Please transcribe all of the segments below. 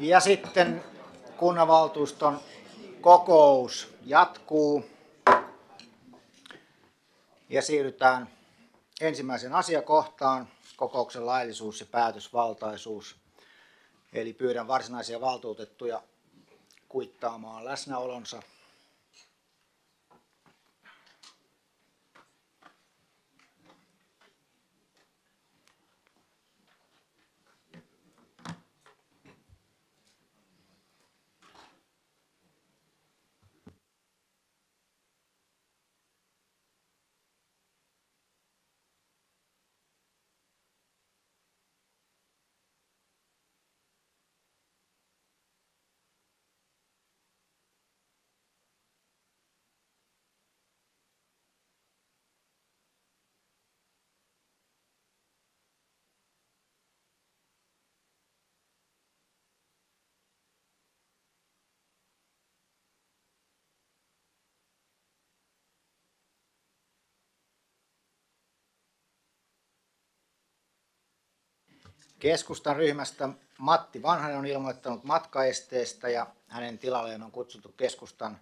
Ja sitten kunnanvaltuuston kokous jatkuu. Ja siirrytään ensimmäisen asiakohtaan, kokouksen laillisuus ja päätösvaltaisuus. Eli pyydän varsinaisia valtuutettuja kuittaamaan läsnäolonsa. Keskustan ryhmästä Matti Vanhanen on ilmoittanut matkaesteestä ja hänen tilalleen on kutsuttu keskustan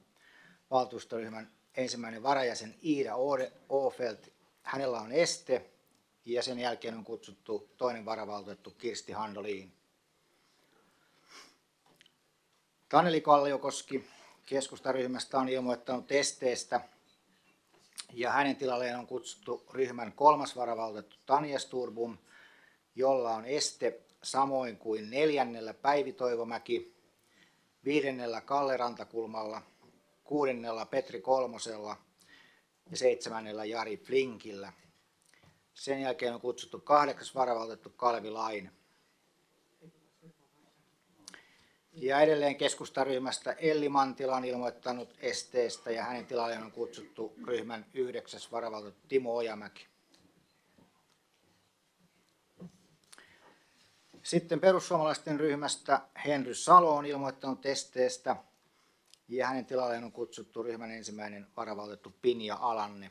valtuustoryhmän ensimmäinen varajäsen Iida Ofelt. Hänellä on este ja sen jälkeen on kutsuttu toinen varavaltuutettu Kirsti Handoliin. Taneli Kalliokoski keskustaryhmästä on ilmoittanut esteestä ja hänen tilalleen on kutsuttu ryhmän kolmas varavaltuutettu Tanja Sturbum – jolla on este samoin kuin neljännellä Päivi Toivomäki, viidennellä Kalle Rantakulmalla, kuudennella Petri Kolmosella ja seitsemännellä Jari Flinkillä. Sen jälkeen on kutsuttu kahdeksas varavaltettu Kalvi Lain. Ja edelleen keskustaryhmästä Elli Mantila on ilmoittanut esteestä ja hänen tilalleen on kutsuttu ryhmän yhdeksäs varavaltettu Timo Ojamäki. Sitten perussuomalaisten ryhmästä Henry Salo on ilmoittanut esteestä ja hänen tilalleen on kutsuttu ryhmän ensimmäinen varavaltettu Pinja Alanne.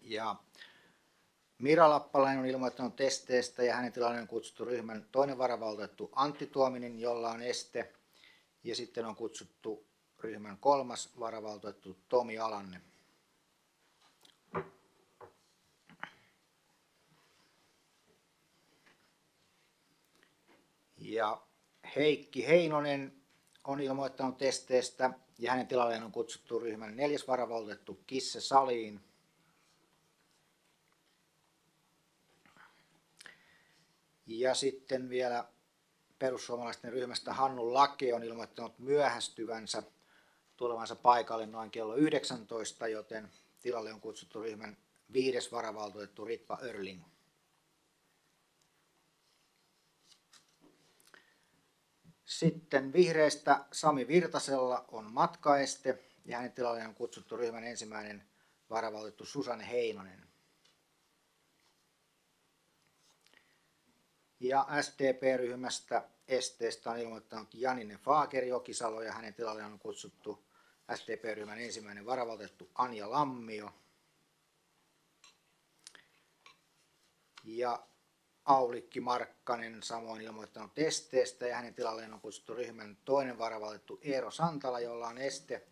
Ja Mira Lappalainen on ilmoittanut testeestä ja hänen tilanne on kutsuttu ryhmän toinen varavaltuutettu Antti Tuominen, jolla on este. Ja sitten on kutsuttu ryhmän kolmas varavaltuutettu Tomi Alanne. Ja Heikki Heinonen on ilmoittanut testeestä ja hänen tilalleen on kutsuttu ryhmän neljäs varavaltuutettu Kisse Saliin. Ja sitten vielä perussuomalaisten ryhmästä Hannu Lake on ilmoittanut myöhästyvänsä tulevansa paikalle noin kello 19, joten tilalle on kutsuttu ryhmän viides varavaltuutettu Ritva Örling. Sitten vihreistä Sami Virtasella on matkaeste ja hänen tilalleen on kutsuttu ryhmän ensimmäinen varavaltuutettu Susanne Heinonen. Ja STP-ryhmästä esteestä on ilmoittanut Janine Faaker Jokisalo ja hänen tilalleen on kutsuttu STP-ryhmän ensimmäinen varavaltettu Anja Lammio. Ja Aulikki Markkanen samoin ilmoittanut esteestä ja hänen tilalleen on kutsuttu ryhmän toinen varavaltettu Eero Santala, jolla on este.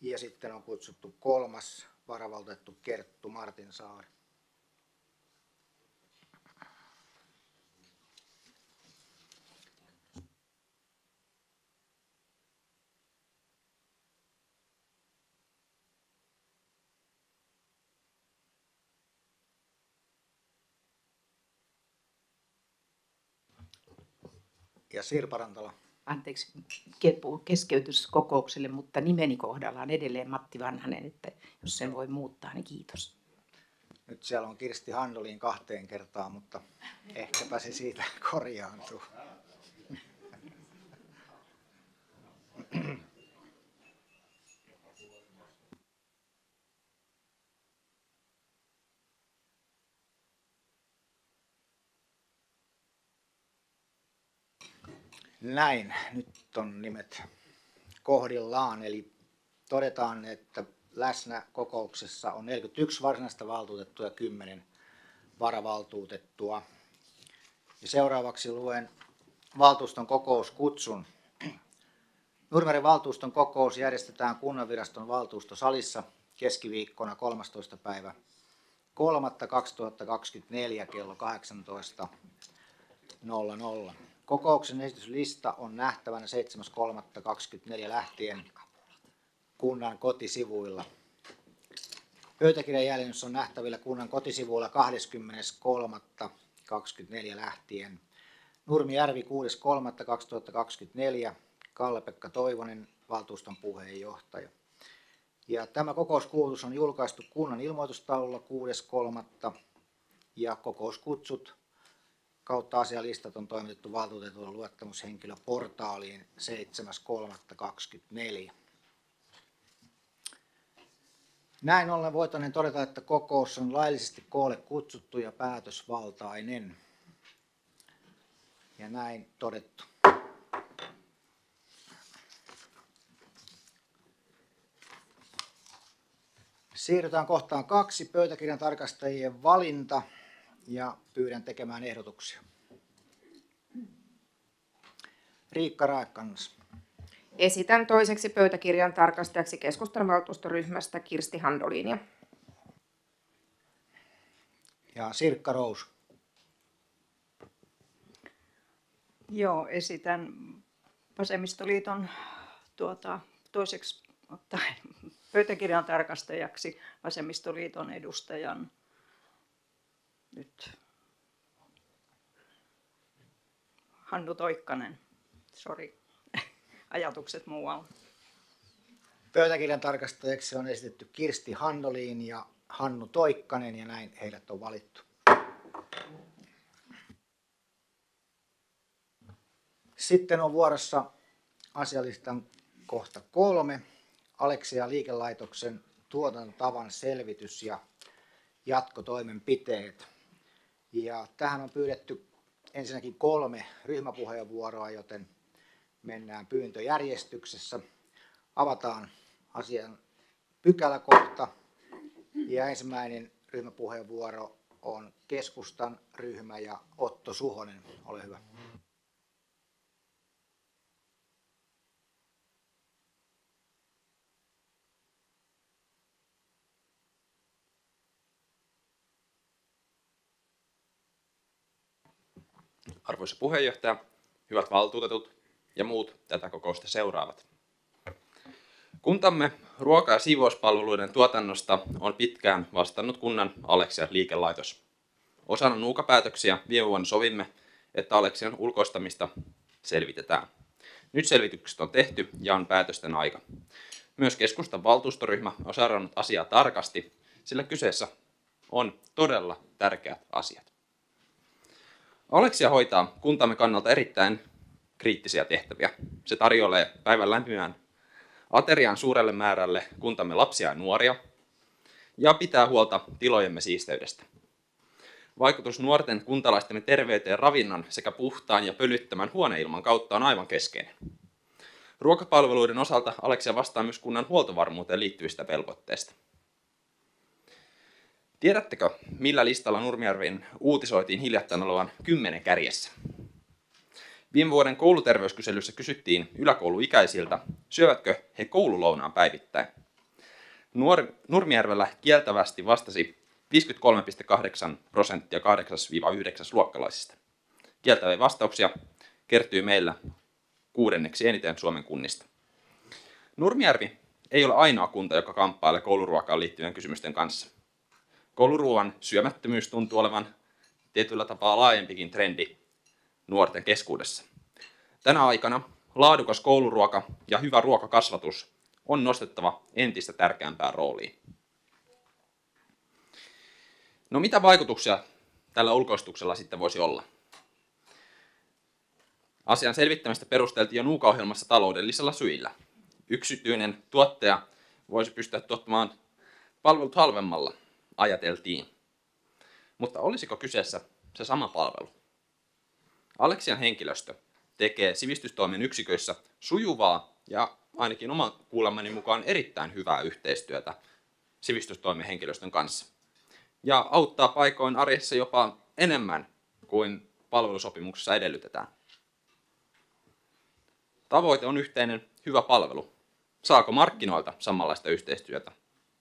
Ja sitten on kutsuttu kolmas varavaltettu Kerttu Martinsaari. Ja Sirpa Rantala. Anteeksi keskeytys kokoukselle, mutta nimeni kohdalla on edelleen Matti Vanhanen, että jos sen voi muuttaa, niin kiitos. Nyt siellä on Kirsti Handoliin kahteen kertaan, mutta ehkäpä se siitä korjaantuu. Näin, nyt on nimet kohdillaan, eli todetaan, että läsnä kokouksessa on 41 varsinaista valtuutettua ja 10 varavaltuutettua. Ja seuraavaksi luen valtuuston kokouskutsun. Nurmeren valtuuston kokous järjestetään kunnanviraston valtuustosalissa keskiviikkona 13. päivä 3.2024 kello 18.00. Kokouksen esityslista on nähtävänä 7.3.24 lähtien kunnan kotisivuilla. Pöytäkirjan jäljennys on nähtävillä kunnan kotisivuilla 23.24 lähtien. Nurmijärvi 6.3.2024, Kalle-Pekka Toivonen, valtuuston puheenjohtaja. Ja tämä kokouskuulutus on julkaistu kunnan ilmoitustaululla 6.3. ja kokouskutsut kautta asialistat on toimitettu valtuutetulle luottamushenkilöportaaliin 7.3.24. Näin ollen voitaneen todeta, että kokous on laillisesti koolle kutsuttu ja päätösvaltainen. Ja näin todettu. Siirrytään kohtaan kaksi, pöytäkirjan tarkastajien valinta ja pyydän tekemään ehdotuksia. Riikka Raekkannas. Esitän toiseksi pöytäkirjan tarkastajaksi keskustan valtuustoryhmästä Kirsti Handoliinia. Ja Sirkka Rous. Joo, esitän Vasemmistoliiton tuota, toiseksi ottaen pöytäkirjan tarkastajaksi Vasemmistoliiton edustajan nyt Hannu Toikkanen. Sori, ajatukset muualla. Pöytäkirjan tarkastajaksi on esitetty Kirsti Handoliin ja Hannu Toikkanen ja näin heidät on valittu. Sitten on vuorossa asialistan kohta kolme. Aleksia liikelaitoksen tuotantotavan selvitys ja jatkotoimenpiteet. Ja tähän on pyydetty ensinnäkin kolme ryhmäpuheenvuoroa, joten mennään pyyntöjärjestyksessä. Avataan asian pykäläkohta ja ensimmäinen ryhmäpuheenvuoro on keskustan ryhmä ja Otto Suhonen. Ole hyvä. Arvoisa puheenjohtaja, hyvät valtuutetut ja muut tätä kokousta seuraavat. Kuntamme ruoka- ja siivouspalveluiden tuotannosta on pitkään vastannut kunnan Aleksia liikelaitos. Osana nuukapäätöksiä viime vuonna sovimme, että Aleksian ulkoistamista selvitetään. Nyt selvitykset on tehty ja on päätösten aika. Myös keskustan valtuustoryhmä on seurannut asiaa tarkasti, sillä kyseessä on todella tärkeät asiat. Aleksia hoitaa kuntamme kannalta erittäin kriittisiä tehtäviä. Se tarjoilee päivän lämpimään aterian suurelle määrälle kuntamme lapsia ja nuoria ja pitää huolta tilojemme siisteydestä. Vaikutus nuorten kuntalaistemme terveyteen, ravinnon sekä puhtaan ja pölyttömän huoneilman kautta on aivan keskeinen. Ruokapalveluiden osalta Aleksia vastaa myös kunnan huoltovarmuuteen liittyvistä velvoitteista. Tiedättekö, millä listalla Nurmijärven uutisoitiin hiljattain olevan kymmenen kärjessä? Viime vuoden kouluterveyskyselyssä kysyttiin yläkouluikäisiltä, syövätkö he koululounaan päivittäin. Nuor- Nurmijärvellä kieltävästi vastasi 53,8 prosenttia 8-9 luokkalaisista. Kieltäviä vastauksia kertyy meillä kuudenneksi eniten Suomen kunnista. Nurmijärvi ei ole ainoa kunta, joka kamppailee kouluruokaan liittyvien kysymysten kanssa. Kouluruoan syömättömyys tuntuu olevan tietyllä tapaa laajempikin trendi nuorten keskuudessa. Tänä aikana laadukas kouluruoka ja hyvä ruokakasvatus on nostettava entistä tärkeämpään rooliin. No mitä vaikutuksia tällä ulkoistuksella sitten voisi olla? Asian selvittämistä perusteltiin jo Nuuka-ohjelmassa taloudellisella syillä. Yksityinen tuottaja voisi pystyä tuottamaan palvelut halvemmalla, ajateltiin. Mutta olisiko kyseessä se sama palvelu? Aleksian henkilöstö tekee sivistystoimen yksiköissä sujuvaa ja ainakin oman kuulemani mukaan erittäin hyvää yhteistyötä sivistystoimen henkilöstön kanssa. Ja auttaa paikoin arjessa jopa enemmän kuin palvelusopimuksessa edellytetään. Tavoite on yhteinen hyvä palvelu. Saako markkinoilta samanlaista yhteistyötä?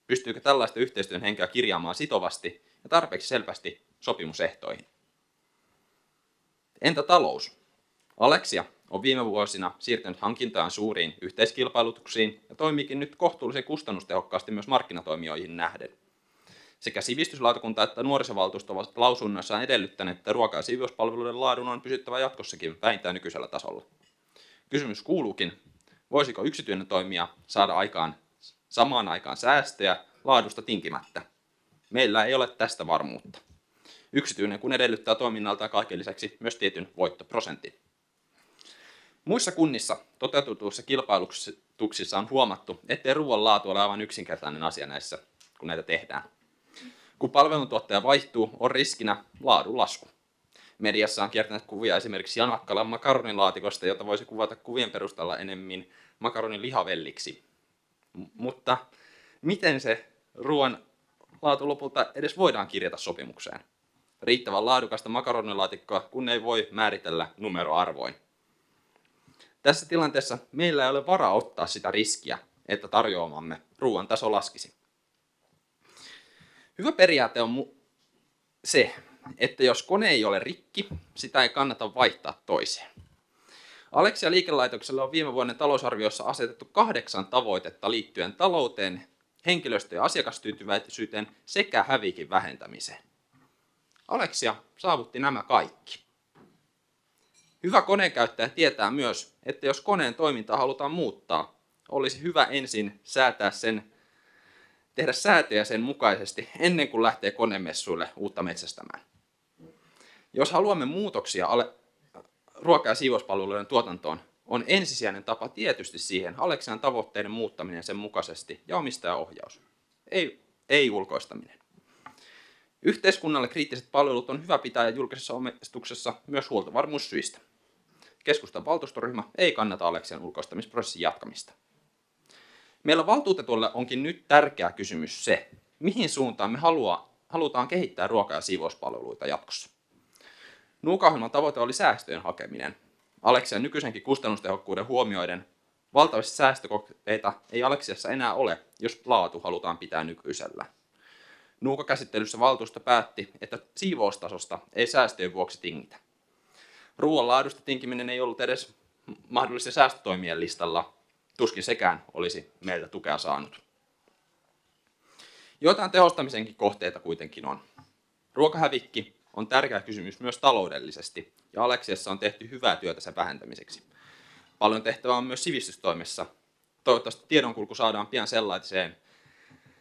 Pystyykö tällaista yhteistyön henkeä kirjaamaan sitovasti ja tarpeeksi selvästi sopimusehtoihin? Entä talous? Alexia on viime vuosina siirtynyt hankintaan suuriin yhteiskilpailutuksiin ja toimiikin nyt kohtuullisen kustannustehokkaasti myös markkinatoimijoihin nähden. Sekä sivistyslautakunta että nuorisovaltuusto ovat lausunnoissaan edellyttäneet, että ruoka- ja siivouspalveluiden laadun on pysyttävä jatkossakin vähintään nykyisellä tasolla. Kysymys kuuluukin, voisiko yksityinen toimija saada aikaan samaan aikaan säästöjä laadusta tinkimättä? Meillä ei ole tästä varmuutta. Yksityinen kun edellyttää toiminnalta kaiken lisäksi myös tietyn voittoprosentin. Muissa kunnissa toteutetuissa kilpailutuksissa on huomattu, ettei ruoan laatu ole aivan yksinkertainen asia näissä, kun näitä tehdään. Kun palveluntuottaja vaihtuu, on riskinä laadun lasku. Mediassa on kiertänyt kuvia esimerkiksi Janakkalan makaronilaatikosta, jota voisi kuvata kuvien perusteella enemmän makaronin lihavelliksi. Mutta miten se ruoan laatu lopulta edes voidaan kirjata sopimukseen? Riittävän laadukasta makaronilaatikkoa, kun ei voi määritellä numeroarvoin. Tässä tilanteessa meillä ei ole varaa ottaa sitä riskiä, että tarjoamamme ruoan taso laskisi. Hyvä periaate on mu- se, että jos kone ei ole rikki, sitä ei kannata vaihtaa toiseen. Aleksia liikelaitoksella on viime vuoden talousarviossa asetettu kahdeksan tavoitetta liittyen talouteen, henkilöstö- ja asiakastyytyväisyyteen sekä hävikin vähentämiseen. Aleksia saavutti nämä kaikki. Hyvä koneenkäyttäjä tietää myös, että jos koneen toimintaa halutaan muuttaa, olisi hyvä ensin säätää sen, tehdä säätöjä sen mukaisesti ennen kuin lähtee konemessuille uutta metsästämään. Jos haluamme muutoksia ruoka- ja siivouspalveluiden tuotantoon, on ensisijainen tapa tietysti siihen Aleksian tavoitteiden muuttaminen sen mukaisesti ja omistajaohjaus. Ei, ei ulkoistaminen. Yhteiskunnalle kriittiset palvelut on hyvä pitää julkisessa omistuksessa myös huoltovarmuussyistä. Keskustan valtuustoryhmä ei kannata Aleksian ulkoistamisprosessin jatkamista. Meillä valtuutetulle onkin nyt tärkeä kysymys se, mihin suuntaan me halua, halutaan kehittää ruoka- ja siivouspalveluita jatkossa. Nuukaohjelman tavoite oli säästöjen hakeminen. Aleksian nykyisenkin kustannustehokkuuden huomioiden valtavasti säästökohteita ei Aleksiassa enää ole, jos laatu halutaan pitää nykyisellä. Nuukakäsittelyssä valtuusto päätti, että siivoustasosta ei säästöjen vuoksi tingitä. Ruoan laadusta tinkiminen ei ollut edes mahdollisten säästötoimien listalla, tuskin sekään olisi meiltä tukea saanut. Joitain tehostamisenkin kohteita kuitenkin on. Ruokahävikki on tärkeä kysymys myös taloudellisesti, ja Aleksiassa on tehty hyvää työtä sen vähentämiseksi. Paljon tehtävää on myös sivistystoimessa. Toivottavasti tiedonkulku saadaan pian sellaiseen,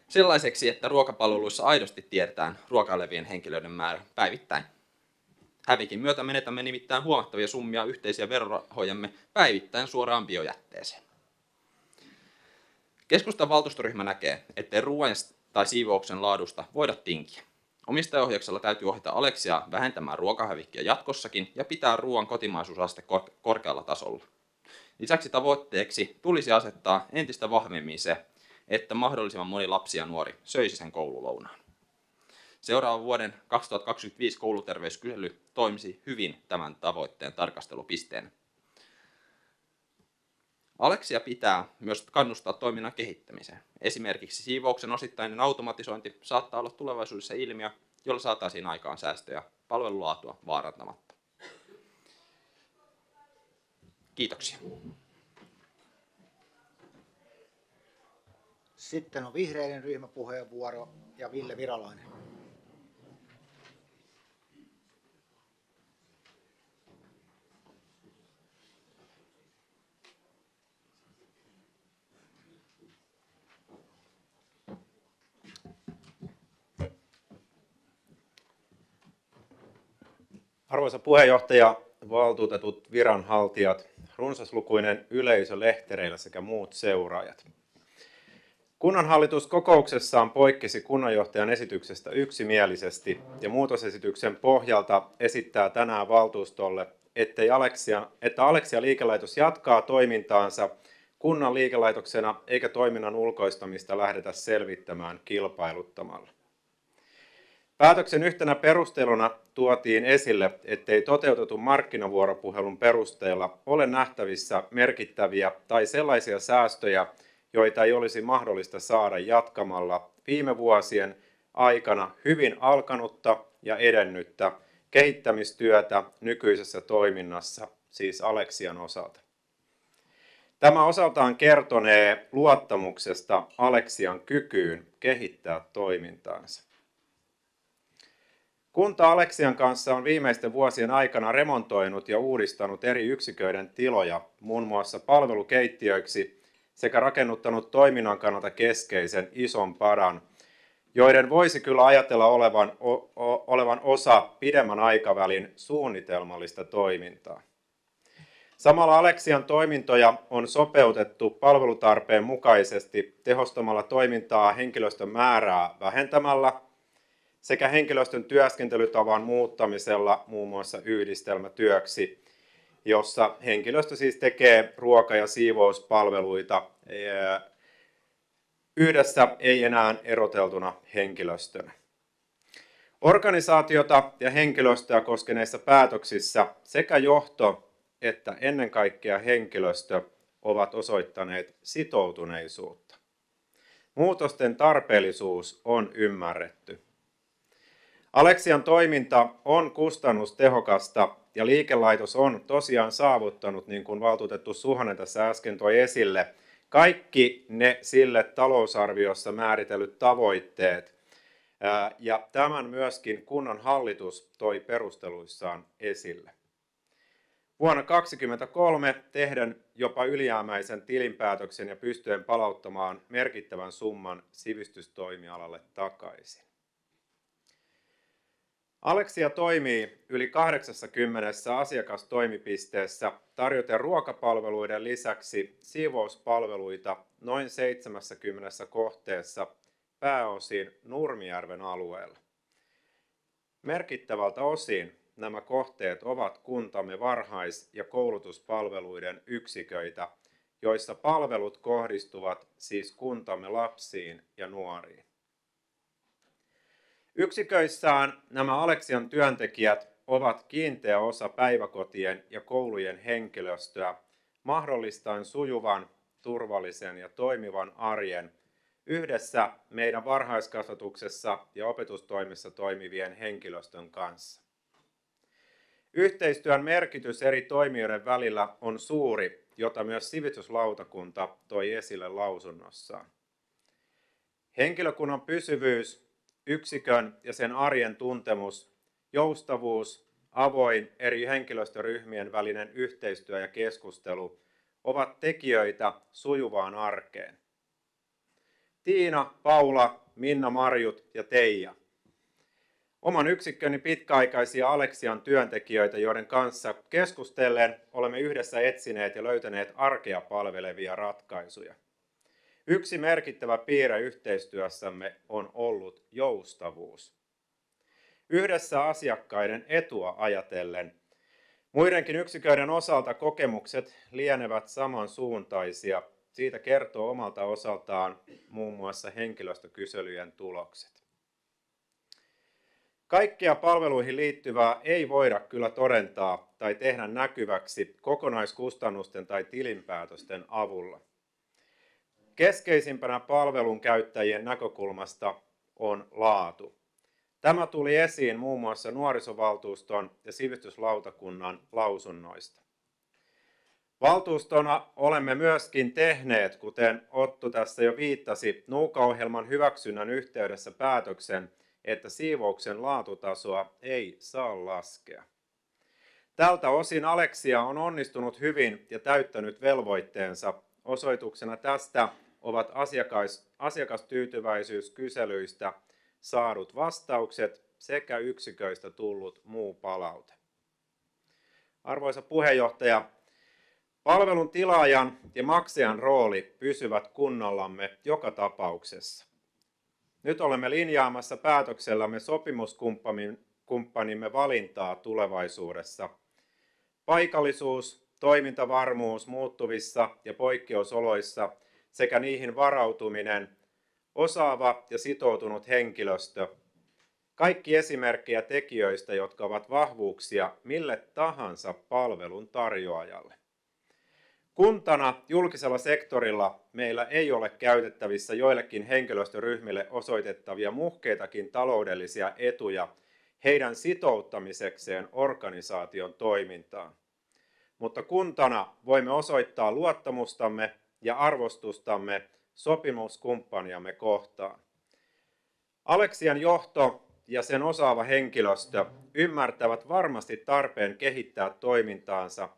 sellaiseksi, että ruokapalveluissa aidosti tiedetään ruokailevien henkilöiden määrä päivittäin. Hävikin myötä menetämme nimittäin huomattavia summia yhteisiä verorahojamme päivittäin suoraan biojätteeseen. Keskustan valtuustoryhmä näkee, ettei ruoan tai siivouksen laadusta voida tinkiä. Omistajaohjauksella täytyy ohjata Aleksia vähentämään ruokahävikkiä jatkossakin ja pitää ruoan kotimaisuusaste kor- korkealla tasolla. Lisäksi tavoitteeksi tulisi asettaa entistä vahvemmin se, että mahdollisimman moni lapsi ja nuori söisi sen koululounaan. Seuraavan vuoden 2025 kouluterveyskysely toimisi hyvin tämän tavoitteen tarkastelupisteen. Aleksia pitää myös kannustaa toiminnan kehittämiseen. Esimerkiksi siivouksen osittainen automatisointi saattaa olla tulevaisuudessa ilmiö, jolla saataisiin aikaan säästöjä palvelulaatua vaarantamatta. Kiitoksia. Sitten on vihreiden ryhmäpuheenvuoro ja Ville Virolainen. Arvoisa puheenjohtaja, valtuutetut viranhaltijat, runsaslukuinen yleisö lehtereillä sekä muut seuraajat. Kunnanhallitus kokouksessaan poikkesi kunnanjohtajan esityksestä yksimielisesti ja muutosesityksen pohjalta esittää tänään valtuustolle ettei Aleksia, että Aleksia liikelaitos jatkaa toimintaansa kunnan liikelaitoksena eikä toiminnan ulkoistamista lähdetä selvittämään kilpailuttamalla. Päätöksen yhtenä perusteluna tuotiin esille, ettei toteutetun markkinavuoropuhelun perusteella ole nähtävissä merkittäviä tai sellaisia säästöjä, joita ei olisi mahdollista saada jatkamalla viime vuosien aikana hyvin alkanutta ja edennyttä kehittämistyötä nykyisessä toiminnassa, siis Aleksian osalta. Tämä osaltaan kertonee luottamuksesta Aleksian kykyyn kehittää toimintaansa. Kunta Aleksian kanssa on viimeisten vuosien aikana remontoinut ja uudistanut eri yksiköiden tiloja, muun muassa palvelukeittiöiksi, sekä rakennuttanut toiminnan kannalta keskeisen ison padan, joiden voisi kyllä ajatella olevan, o, o, olevan osa pidemmän aikavälin suunnitelmallista toimintaa. Samalla Aleksian toimintoja on sopeutettu palvelutarpeen mukaisesti tehostamalla toimintaa henkilöstön määrää vähentämällä sekä henkilöstön työskentelytavan muuttamisella muun muassa yhdistelmätyöksi, jossa henkilöstö siis tekee ruoka- ja siivouspalveluita yhdessä ei enää eroteltuna henkilöstönä. Organisaatiota ja henkilöstöä koskeneissa päätöksissä sekä johto että ennen kaikkea henkilöstö ovat osoittaneet sitoutuneisuutta. Muutosten tarpeellisuus on ymmärretty. Aleksian toiminta on kustannustehokasta ja liikelaitos on tosiaan saavuttanut, niin kuin valtuutettu Suhonen tässä äsken toi esille, kaikki ne sille talousarviossa määritellyt tavoitteet. Ja tämän myöskin kunnan hallitus toi perusteluissaan esille. Vuonna 2023 tehdään jopa ylijäämäisen tilinpäätöksen ja pystyen palauttamaan merkittävän summan sivistystoimialalle takaisin. Aleksia toimii yli 80 asiakastoimipisteessä tarjoten ruokapalveluiden lisäksi siivouspalveluita noin 70 kohteessa pääosin Nurmijärven alueella. Merkittävältä osin nämä kohteet ovat kuntamme varhais- ja koulutuspalveluiden yksiköitä, joissa palvelut kohdistuvat siis kuntamme lapsiin ja nuoriin. Yksiköissään nämä Aleksian työntekijät ovat kiinteä osa päiväkotien ja koulujen henkilöstöä, mahdollistaen sujuvan, turvallisen ja toimivan arjen yhdessä meidän varhaiskasvatuksessa ja opetustoimissa toimivien henkilöstön kanssa. Yhteistyön merkitys eri toimijoiden välillä on suuri, jota myös sivistyslautakunta toi esille lausunnossaan. Henkilökunnan pysyvyys, yksikön ja sen arjen tuntemus, joustavuus, avoin eri henkilöstöryhmien välinen yhteistyö ja keskustelu ovat tekijöitä sujuvaan arkeen. Tiina, Paula, Minna Marjut ja Teija – oman yksikköni pitkäaikaisia Aleksian työntekijöitä, joiden kanssa keskustellen olemme yhdessä etsineet ja löytäneet arkea palvelevia ratkaisuja. Yksi merkittävä piirre yhteistyössämme on ollut joustavuus. Yhdessä asiakkaiden etua ajatellen Muidenkin yksiköiden osalta kokemukset lienevät samansuuntaisia. Siitä kertoo omalta osaltaan muun muassa henkilöstökyselyjen tulokset. Kaikkea palveluihin liittyvää ei voida kyllä todentaa tai tehdä näkyväksi kokonaiskustannusten tai tilinpäätösten avulla. Keskeisimpänä palvelun käyttäjien näkökulmasta on laatu. Tämä tuli esiin muun muassa nuorisovaltuuston ja sivistyslautakunnan lausunnoista. Valtuustona olemme myöskin tehneet, kuten Otto tässä jo viittasi, Nuuka-ohjelman hyväksynnän yhteydessä päätöksen, että siivouksen laatutasoa ei saa laskea. Tältä osin Aleksia on onnistunut hyvin ja täyttänyt velvoitteensa. Osoituksena tästä ovat asiakas, asiakastyytyväisyyskyselyistä saadut vastaukset sekä yksiköistä tullut muu palaute. Arvoisa puheenjohtaja, palvelun tilaajan ja maksajan rooli pysyvät kunnallamme joka tapauksessa. Nyt olemme linjaamassa päätöksellämme sopimuskumppanimme valintaa tulevaisuudessa. Paikallisuus, toimintavarmuus muuttuvissa ja poikkeusoloissa sekä niihin varautuminen, osaava ja sitoutunut henkilöstö, kaikki esimerkkejä tekijöistä, jotka ovat vahvuuksia mille tahansa palvelun tarjoajalle. Kuntana julkisella sektorilla meillä ei ole käytettävissä joillekin henkilöstöryhmille osoitettavia muhkeitakin taloudellisia etuja heidän sitouttamisekseen organisaation toimintaan. Mutta kuntana voimme osoittaa luottamustamme ja arvostustamme sopimuskumppaniamme kohtaan. Aleksian johto ja sen osaava henkilöstö ymmärtävät varmasti tarpeen kehittää toimintaansa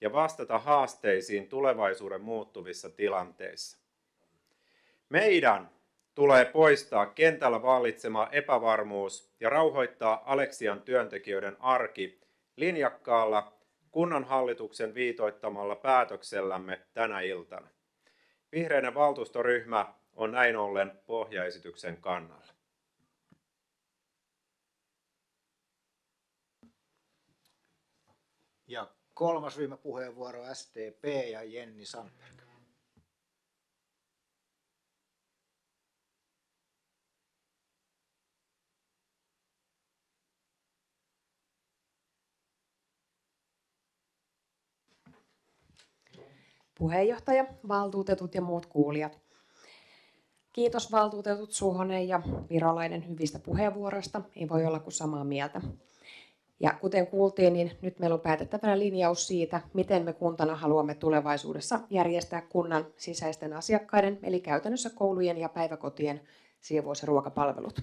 ja vastata haasteisiin tulevaisuuden muuttuvissa tilanteissa. Meidän tulee poistaa kentällä vallitsema epävarmuus ja rauhoittaa Aleksian työntekijöiden arki linjakkaalla kunnanhallituksen viitoittamalla päätöksellämme tänä iltana. Vihreinen valtuustoryhmä on näin ollen pohjaesityksen kannalla. Ja kolmas ryhmäpuheenvuoro STP ja Jenni Sandberg. Puheenjohtaja, valtuutetut ja muut kuulijat. Kiitos valtuutetut Suhonen ja Virolainen hyvistä puheenvuoroista. Ei voi olla kuin samaa mieltä. Ja kuten kuultiin, niin nyt meillä on päätettävänä linjaus siitä, miten me kuntana haluamme tulevaisuudessa järjestää kunnan sisäisten asiakkaiden, eli käytännössä koulujen ja päiväkotien siivous- ja ruokapalvelut.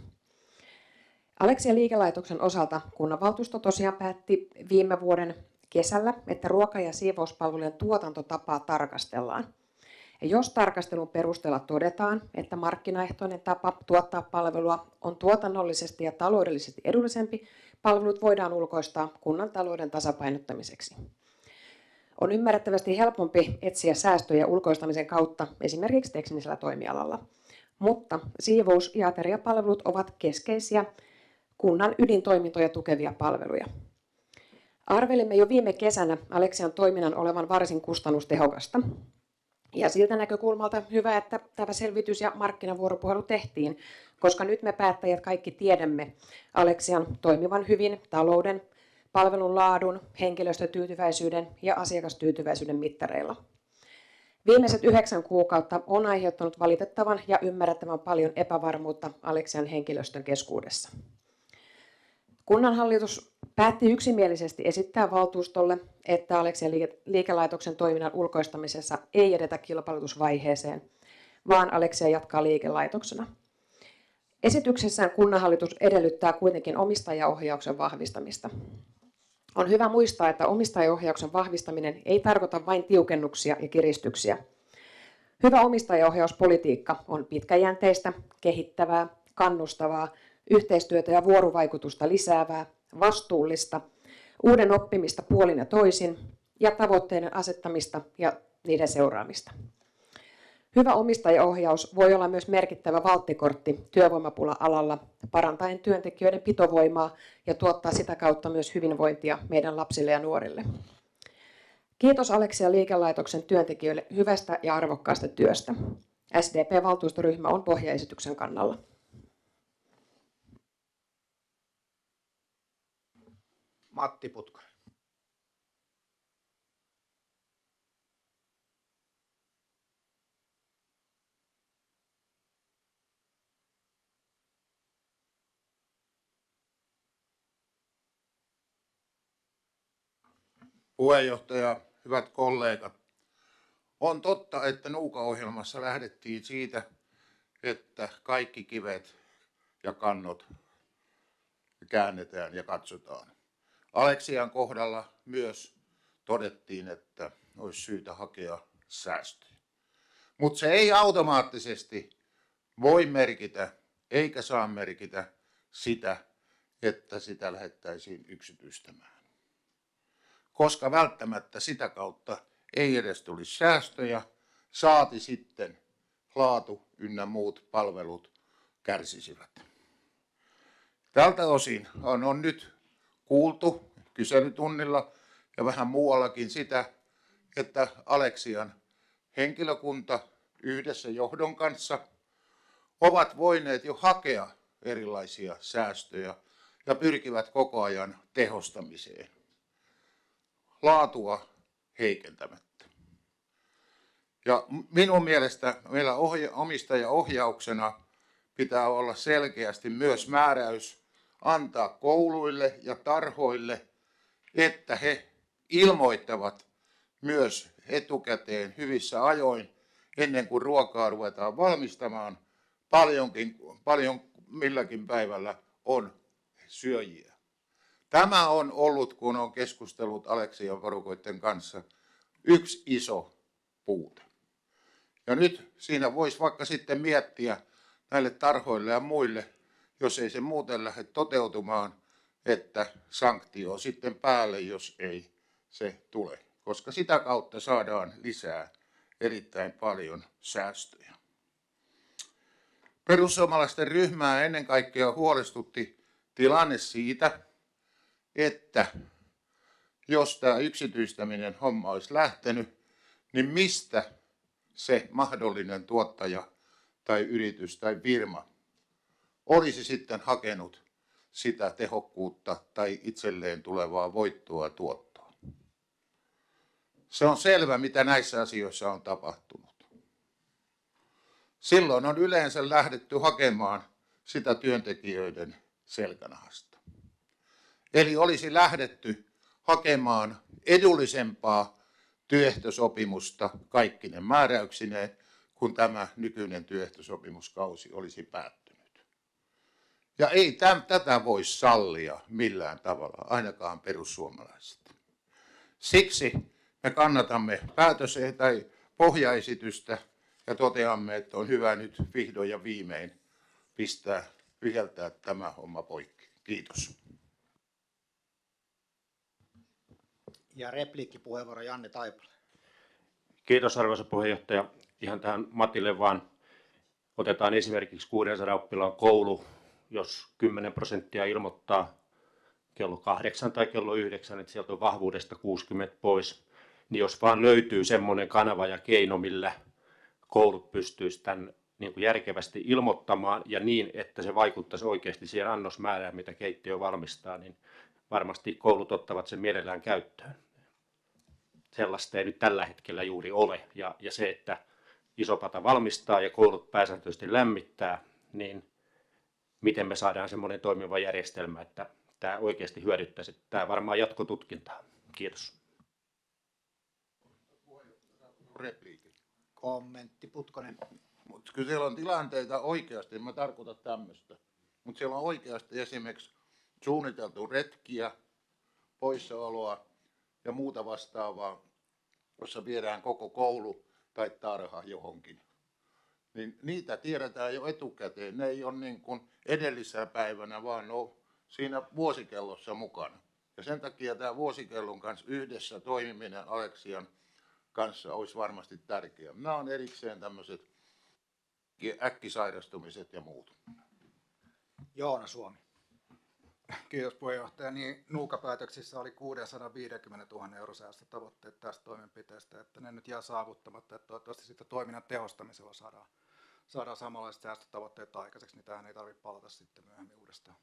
Aleksia liikelaitoksen osalta kunnanvaltuusto tosiaan päätti viime vuoden kesällä, että ruoka- ja siivouspalvelujen tuotantotapaa tarkastellaan. Ja jos tarkastelun perusteella todetaan, että markkinaehtoinen tapa tuottaa palvelua on tuotannollisesti ja taloudellisesti edullisempi, palvelut voidaan ulkoistaa kunnan talouden tasapainottamiseksi. On ymmärrettävästi helpompi etsiä säästöjä ulkoistamisen kautta esimerkiksi teknisellä toimialalla. Mutta siivous- ja ateriapalvelut ovat keskeisiä kunnan ydintoimintoja tukevia palveluja. Arvelimme jo viime kesänä Aleksian toiminnan olevan varsin kustannustehokasta. Ja siltä näkökulmalta hyvä, että tämä selvitys ja markkinavuoropuhelu tehtiin, koska nyt me päättäjät kaikki tiedämme Aleksian toimivan hyvin talouden, palvelun laadun, henkilöstötyytyväisyyden ja asiakastyytyväisyyden mittareilla. Viimeiset yhdeksän kuukautta on aiheuttanut valitettavan ja ymmärrettävän paljon epävarmuutta Aleksian henkilöstön keskuudessa. Kunnanhallitus päätti yksimielisesti esittää valtuustolle, että Aleksian liikelaitoksen toiminnan ulkoistamisessa ei edetä kilpailutusvaiheeseen, vaan Aleksia jatkaa liikelaitoksena. Esityksessään kunnanhallitus edellyttää kuitenkin omistajaohjauksen vahvistamista. On hyvä muistaa, että omistajaohjauksen vahvistaminen ei tarkoita vain tiukennuksia ja kiristyksiä. Hyvä omistajaohjauspolitiikka on pitkäjänteistä, kehittävää, kannustavaa, yhteistyötä ja vuorovaikutusta lisäävää, vastuullista, uuden oppimista puolin ja toisin ja tavoitteiden asettamista ja niiden seuraamista. Hyvä omistajaohjaus voi olla myös merkittävä valttikortti työvoimapula-alalla parantaen työntekijöiden pitovoimaa ja tuottaa sitä kautta myös hyvinvointia meidän lapsille ja nuorille. Kiitos Aleksia liikelaitoksen työntekijöille hyvästä ja arvokkaasta työstä. SDP-valtuustoryhmä on pohjaesityksen kannalla. Matti Putkonen. Puheenjohtaja, hyvät kollegat. On totta, että Nuuka-ohjelmassa lähdettiin siitä, että kaikki kivet ja kannot käännetään ja katsotaan. Aleksian kohdalla myös todettiin, että olisi syytä hakea säästöjä. Mutta se ei automaattisesti voi merkitä eikä saa merkitä sitä, että sitä lähettäisiin yksityistämään. Koska välttämättä sitä kautta ei edes tulisi säästöjä, saati sitten laatu ynnä muut palvelut kärsisivät. Tältä osin on, on nyt kuultu kyselytunnilla ja vähän muuallakin sitä, että Aleksian henkilökunta yhdessä johdon kanssa ovat voineet jo hakea erilaisia säästöjä ja pyrkivät koko ajan tehostamiseen. Laatua heikentämättä. Ja minun mielestä meillä ohja- omistajaohjauksena pitää olla selkeästi myös määräys antaa kouluille ja tarhoille, että he ilmoittavat myös etukäteen hyvissä ajoin, ennen kuin ruokaa ruvetaan valmistamaan, paljonkin, paljon milläkin päivällä on syöjiä. Tämä on ollut, kun on keskustellut Aleksian porukoiden kanssa, yksi iso puute. Ja nyt siinä voisi vaikka sitten miettiä näille tarhoille ja muille, jos ei se muuten lähde toteutumaan, että sanktio sitten päälle, jos ei se tule. Koska sitä kautta saadaan lisää erittäin paljon säästöjä. Perussuomalaisten ryhmää ennen kaikkea huolestutti tilanne siitä, että jos tämä yksityistäminen homma olisi lähtenyt, niin mistä se mahdollinen tuottaja tai yritys tai firma olisi sitten hakenut sitä tehokkuutta tai itselleen tulevaa voittoa tuottoa. Se on selvä, mitä näissä asioissa on tapahtunut. Silloin on yleensä lähdetty hakemaan sitä työntekijöiden selkänahasta. Eli olisi lähdetty hakemaan edullisempaa työehtosopimusta kaikkine määräyksineen, kun tämä nykyinen työehtosopimuskausi olisi päättynyt. Ja ei täm, tätä voi sallia millään tavalla, ainakaan perussuomalaiset. Siksi me kannatamme päätös- tai pohjaesitystä ja toteamme, että on hyvä nyt vihdoin ja viimein pistää, viheltää tämä homma poikki. Kiitos. Ja repliikkipuheenvuoro Janne Taipale. Kiitos arvoisa puheenjohtaja. Ihan tähän Matille vaan otetaan esimerkiksi 600 oppilaan koulu, jos 10 prosenttia ilmoittaa kello kahdeksan tai kello yhdeksän, että sieltä on vahvuudesta 60 pois, niin jos vaan löytyy semmoinen kanava ja keino, millä koulut pystyisivät tämän niin kuin järkevästi ilmoittamaan ja niin, että se vaikuttaisi oikeasti siihen annosmäärään, mitä keittiö valmistaa, niin varmasti koulut ottavat sen mielellään käyttöön. Sellaista ei nyt tällä hetkellä juuri ole. Ja, ja se, että isopata valmistaa ja koulut pääsääntöisesti lämmittää, niin miten me saadaan semmoinen toimiva järjestelmä, että tämä oikeasti hyödyttäisi. Tämä varmaan jatkotutkintaa. Kiitos. Repliikin. Kommentti Putkonen. Mutta kyllä siellä on tilanteita oikeasti, en mä tarkoita tämmöistä, mutta siellä on oikeasti esimerkiksi suunniteltu retkiä, poissaoloa ja muuta vastaavaa, jossa viedään koko koulu tai tarha johonkin. Niin niitä tiedetään jo etukäteen. Ne ei ole niin kuin edellisenä päivänä, vaan ne on siinä vuosikellossa mukana. Ja sen takia tämä vuosikellon kanssa yhdessä toimiminen Aleksian kanssa olisi varmasti tärkeää. Nämä on erikseen tämmöiset äkkisairastumiset ja muut. Joona Suomi. Kiitos puheenjohtaja. Niin nuukapäätöksissä oli 650 000 euro säästötavoitteet tästä toimenpiteestä, että ne nyt jää saavuttamatta. Että toivottavasti sitten toiminnan tehostamisella saadaan, saadaan samanlaiset säästötavoitteet aikaiseksi, niin tähän ei tarvitse palata sitten myöhemmin uudestaan.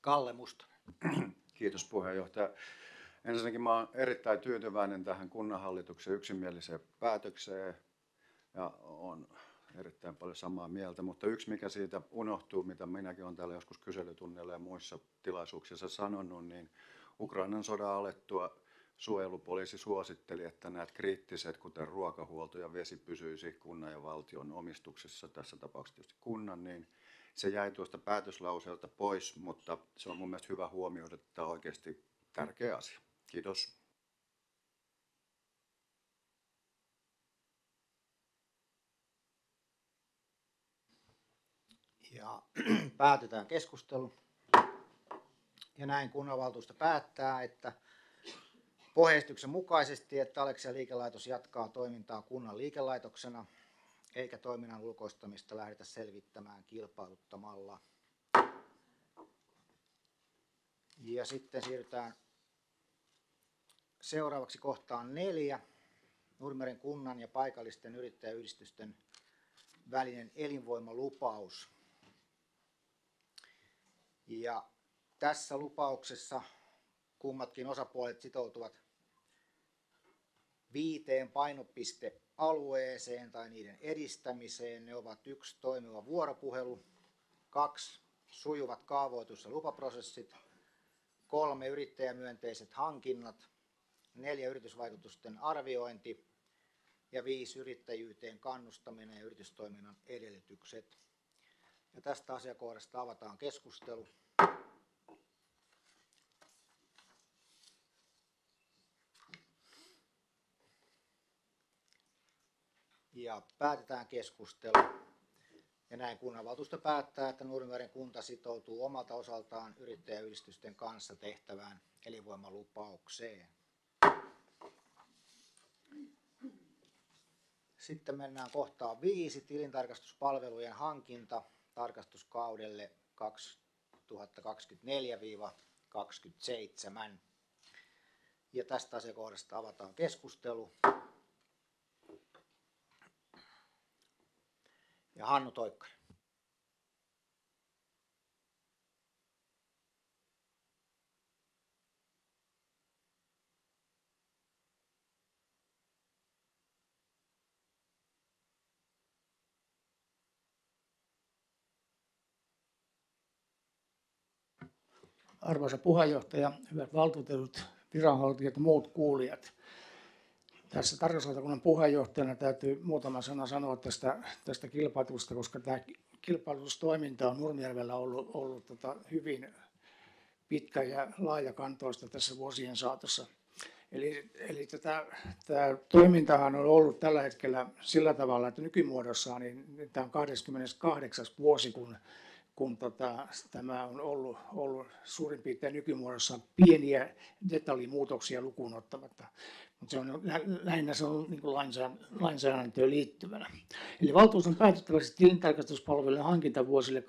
Kalle Mustonen. Kiitos puheenjohtaja. Ensinnäkin olen erittäin tyytyväinen tähän kunnanhallituksen yksimieliseen päätökseen ja on erittäin paljon samaa mieltä, mutta yksi mikä siitä unohtuu, mitä minäkin olen täällä joskus kyselytunneilla ja muissa tilaisuuksissa sanonut, niin Ukrainan sodan alettua suojelupoliisi suositteli, että näitä kriittiset, kuten ruokahuolto ja vesi, pysyisi kunnan ja valtion omistuksessa, tässä tapauksessa tietysti kunnan, niin se jäi tuosta päätöslauseelta pois, mutta se on mun mielestä hyvä huomioida, että tämä on oikeasti tärkeä asia. Kiitos. Ja päätetään keskustelu. Ja näin kunnanvaltuusto päättää, että pohjeistuksen mukaisesti, että Aleksia liikelaitos jatkaa toimintaa kunnan liikelaitoksena, eikä toiminnan ulkoistamista lähdetä selvittämään kilpailuttamalla. Ja sitten siirrytään seuraavaksi kohtaan neljä. Nurmeren kunnan ja paikallisten yrittäjäyhdistysten välinen elinvoimalupaus. Ja tässä lupauksessa kummatkin osapuolet sitoutuvat viiteen painopistealueeseen tai niiden edistämiseen. Ne ovat yksi toimiva vuoropuhelu, kaksi sujuvat kaavoitus- ja lupaprosessit, kolme yrittäjämyönteiset hankinnat, neljä yritysvaikutusten arviointi ja viisi yrittäjyyteen kannustaminen ja yritystoiminnan edellytykset. Ja tästä asiakohdasta avataan keskustelu. Ja päätetään keskustelu. Ja näin kunnanvaltuusto päättää, että Nurmijärven kunta sitoutuu omalta osaltaan yrittäjäyhdistysten kanssa tehtävään elinvoimalupaukseen. Sitten mennään kohtaan viisi, tilintarkastuspalvelujen hankinta tarkastuskaudelle 2024-2027. Ja tästä asiakohdasta avataan keskustelu. Ja Hannu Toikkanen. Arvoisa puheenjohtaja, hyvät valtuutetut, viranhaltijat ja muut kuulijat. Tässä tarkastuslautakunnan puheenjohtajana täytyy muutama sana sanoa tästä, tästä kilpailusta, koska tämä kilpailutustoiminta on Nurmijärvellä ollut, ollut tota hyvin pitkä ja laajakantoista tässä vuosien saatossa. Eli, eli tätä, tämä toimintahan on ollut tällä hetkellä sillä tavalla, että nykymuodossaan niin tämä on 28. vuosi, kun kun tota, tämä on ollut, ollut suurin piirtein nykymuodossa pieniä detaljimuutoksia lukuun ottamatta. Mutta se on lähinnä se on niin lainsäädäntöön liittyvänä. Eli valtuus on päätettäväksi tilintarkastuspalvelujen hankintavuosille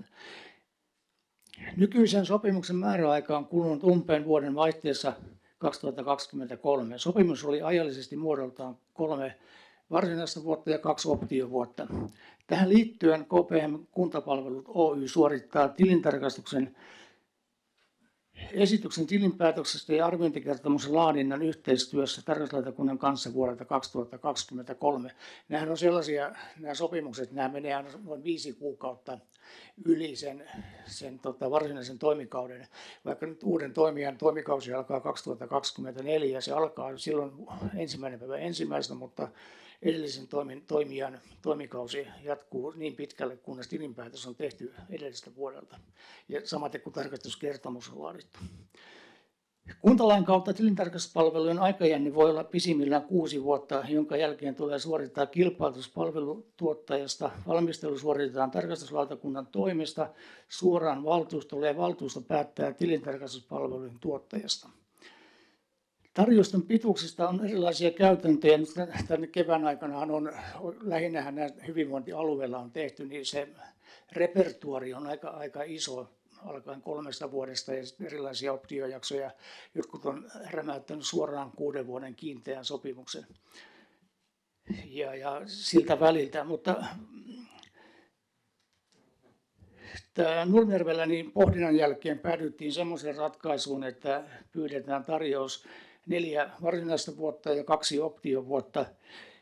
2024-2027. Nykyisen sopimuksen määräaika on kulunut umpeen vuoden vaihteessa 2023. Sopimus oli ajallisesti muodoltaan kolme varsinaista vuotta ja kaksi optiovuotta. Tähän liittyen KPM Kuntapalvelut Oy suorittaa tilintarkastuksen esityksen tilinpäätöksestä ja arviointikertomuksen laadinnan yhteistyössä tarkastuslautakunnan kanssa vuodelta 2023. Nämähän on sellaisia, nämä sopimukset, nämä menee aina noin viisi kuukautta yli sen, sen tota, varsinaisen toimikauden. Vaikka nyt uuden toimijan toimikausi alkaa 2024, se alkaa silloin ensimmäinen päivä ensimmäistä, mutta edellisen toimijan toimikausi jatkuu niin pitkälle, kunnes tilinpäätös on tehty edellisestä vuodelta. Ja samaten kuin tarkastuskertomus on laadittu. Kuntalain kautta tilintarkastuspalvelujen aikajänne voi olla pisimmillään kuusi vuotta, jonka jälkeen tulee suorittaa kilpailutuspalvelutuottajasta. Valmistelu suoritetaan tarkastuslautakunnan toimesta suoraan valtuustolle ja valtuusto päättää tilintarkastuspalvelujen tuottajasta. Tarjousten pituuksista on erilaisia käytäntöjä. Tänne kevään aikana on lähinnä hyvinvointialueella on tehty, niin se repertuari on aika, aika iso alkaen kolmesta vuodesta ja erilaisia optiojaksoja. Jotkut on rämäyttänyt suoraan kuuden vuoden kiinteän sopimuksen ja, ja siltä väliltä, mutta Nurmijärvellä niin pohdinnan jälkeen päädyttiin semmoiseen ratkaisuun, että pyydetään tarjous neljä varsinaista vuotta ja kaksi optiovuotta.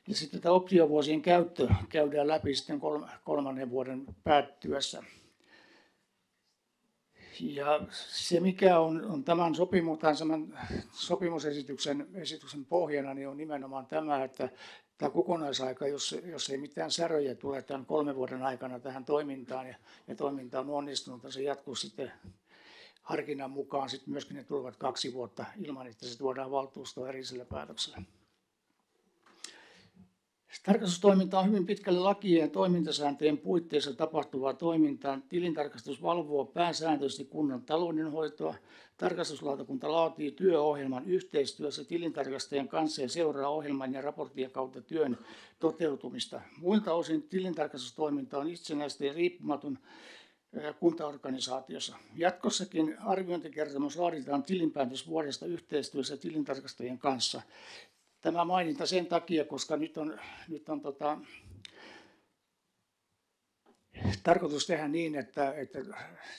Ja sitten tämä optiovuosien käyttö käydään läpi sitten kolmannen vuoden päättyessä. Ja se, mikä on, on tämän sopimu, tämän sopimusesityksen esityksen pohjana, niin on nimenomaan tämä, että tämä kokonaisaika, jos, jos ei mitään säröjä tule tämän kolmen vuoden aikana tähän toimintaan ja, ja toiminta on onnistunut, niin se jatkuu sitten harkinnan mukaan sitten myöskin ne tulevat kaksi vuotta ilman, että se tuodaan valtuustoon erillisellä päätöksellä. Tarkastustoiminta on hyvin pitkälle lakien ja toimintasääntöjen puitteissa tapahtuvaa toimintaa. Tilintarkastus valvoo pääsääntöisesti kunnan taloudenhoitoa. Tarkastuslautakunta laatii työohjelman yhteistyössä tilintarkastajien kanssa ja seuraa ohjelman ja raporttien kautta työn toteutumista. Muilta osin tilintarkastustoiminta on itsenäistä ja riippumaton kuntaorganisaatiossa. Jatkossakin arviointikertomus laaditaan tilinpäätösvuodesta yhteistyössä tilintarkastajien kanssa. Tämä maininta sen takia, koska nyt on, nyt on tota, tarkoitus tehdä niin, että, että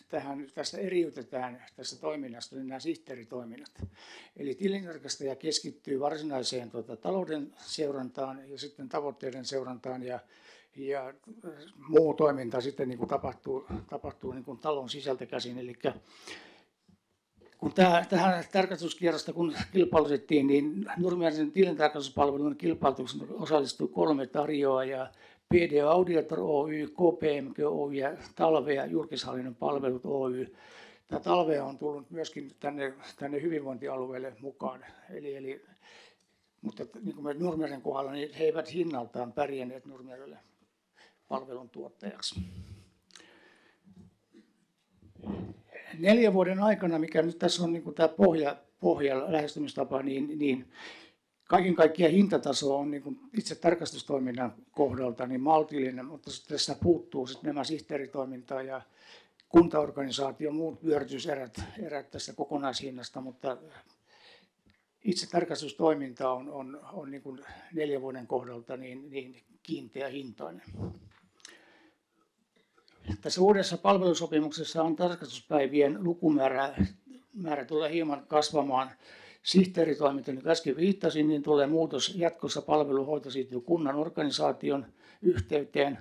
tähän, tästä eriytetään tästä toiminnasta niin nämä sihteeritoiminnat. Eli tilintarkastaja keskittyy varsinaiseen tuota, talouden seurantaan ja sitten tavoitteiden seurantaan ja, ja muu toiminta sitten niin kuin tapahtuu, tapahtuu niin kuin talon sisältä käsin. Eli kun tähän, tähän tarkastuskierrosta kun kilpailutettiin, niin Nurmijärven tilintarkastuspalvelun kilpailutuksen osallistui kolme tarjoajaa, PD Auditor Oy, KPMG Oy ja Talve ja julkishallinnon palvelut Oy. Tämä Talve on tullut myöskin tänne, tänne hyvinvointialueelle mukaan. Eli, eli, mutta niin kuin me Nurmijärven kohdalla, niin he eivät hinnaltaan pärjänneet Nurmijärvelle palvelun tuottajaksi. Neljän vuoden aikana, mikä nyt tässä on niin tämä pohja, pohja lähestymistapa, niin, niin kaiken kaikkiaan hintataso on niin itse tarkastustoiminnan kohdalta niin maltillinen, mutta tässä puuttuu sitten nämä sihteeritoimintaa ja kuntaorganisaatio, muut vyörytyserät erät tästä kokonaishinnasta, mutta itse tarkastustoiminta on, on, on niin neljän vuoden kohdalta niin, niin kiinteä hintainen. Tässä uudessa palvelusopimuksessa on tarkastuspäivien lukumäärä määrä tulee hieman kasvamaan sihteeritoiminta, niin äsken viittasin, niin tulee muutos jatkossa palveluhoito siirtyy kunnan organisaation yhteyteen.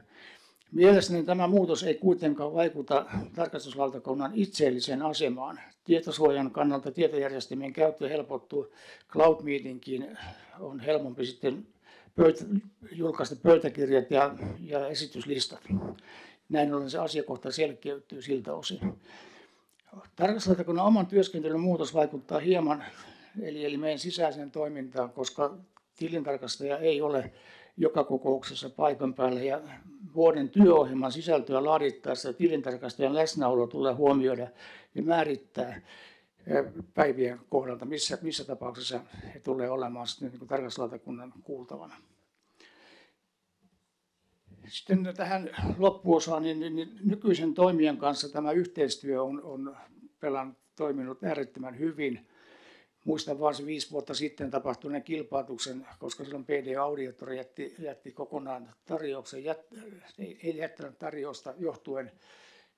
Mielestäni tämä muutos ei kuitenkaan vaikuta tarkastuslautakunnan itseelliseen asemaan. Tietosuojan kannalta tietojärjestelmien käyttö helpottuu. Cloud Meetingin on helpompi sitten pöytä, julkaista pöytäkirjat ja, ja esityslistat. Näin ollen se asiakohta selkeytyy siltä osin. Tarkastuslautakunnan oman työskentelyn muutos vaikuttaa hieman eli, eli meidän sisäiseen toimintaan, koska tilintarkastaja ei ole joka kokouksessa paikan päällä ja vuoden työohjelman sisältöä laadittaessa tilintarkastajan läsnäolo tulee huomioida ja määrittää päivien kohdalta, missä, missä tapauksessa he tulee olemaan sitten niin tarkastuslautakunnan kuultavana. Sitten tähän loppuosaan, niin, niin, niin nykyisen toimijan kanssa tämä yhteistyö on, on pelan, toiminut äärettömän hyvin muistan vaan se viisi vuotta sitten tapahtuneen kilpailutuksen, koska silloin PD Auditor jätti, jätti kokonaan tarjouksen, jät, ei, ei jättänyt tarjousta johtuen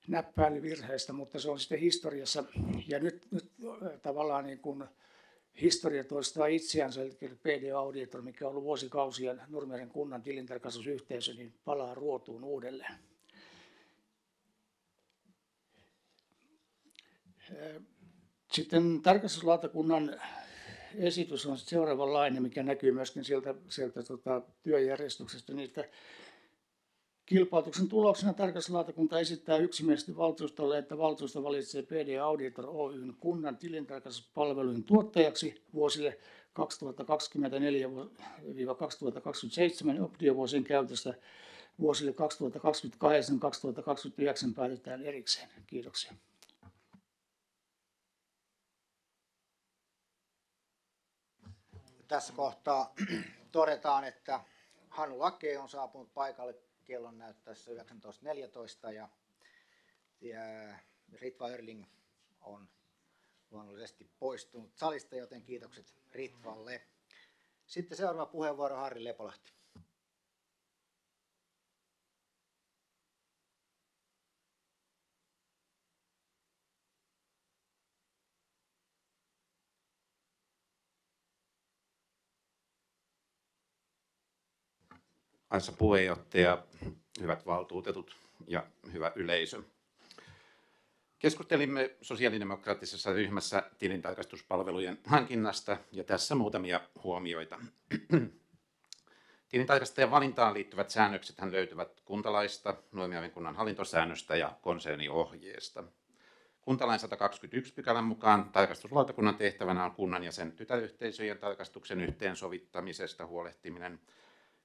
näppäilyvirheestä, mutta se on sitten historiassa. Ja nyt, nyt tavallaan niin kuin historia toistaa itseänsä, eli PD Auditor, mikä on ollut vuosikausien Nurmijärven kunnan tilintarkastusyhteisö, niin palaa ruotuun uudelleen. Sitten tarkastuslautakunnan esitys on seuraavanlainen, mikä näkyy myöskin sieltä, sieltä tota, työjärjestyksestä. Niitä kilpailutuksen tuloksena tarkastuslautakunta esittää yksimielisesti valtuustolle, että valtuusto valitsee PD Auditor Oyn kunnan tilintarkastuspalvelujen tuottajaksi vuosille 2024-2027 optiovuosien käytöstä vuosille 2028-2029 päätetään erikseen. Kiitoksia. tässä kohtaa todetaan, että Hanu Lake on saapunut paikalle kellon näyttäessä 19.14 ja, ja Ritva Örling on luonnollisesti poistunut salista, joten kiitokset Ritvalle. Sitten seuraava puheenvuoro Harri Lepolahti. Arvoisa puheenjohtaja, hyvät valtuutetut ja hyvä yleisö. Keskustelimme sosiaalidemokraattisessa ryhmässä tilintarkastuspalvelujen hankinnasta ja tässä muutamia huomioita. Tilintarkastajan valintaan liittyvät säännökset löytyvät kuntalaista, Nuomiaven kunnan hallintosäännöstä ja konserniohjeesta. Kuntalain 121 pykälän mukaan tarkastuslautakunnan tehtävänä on kunnan ja sen tytäryhteisöjen tarkastuksen yhteensovittamisesta huolehtiminen –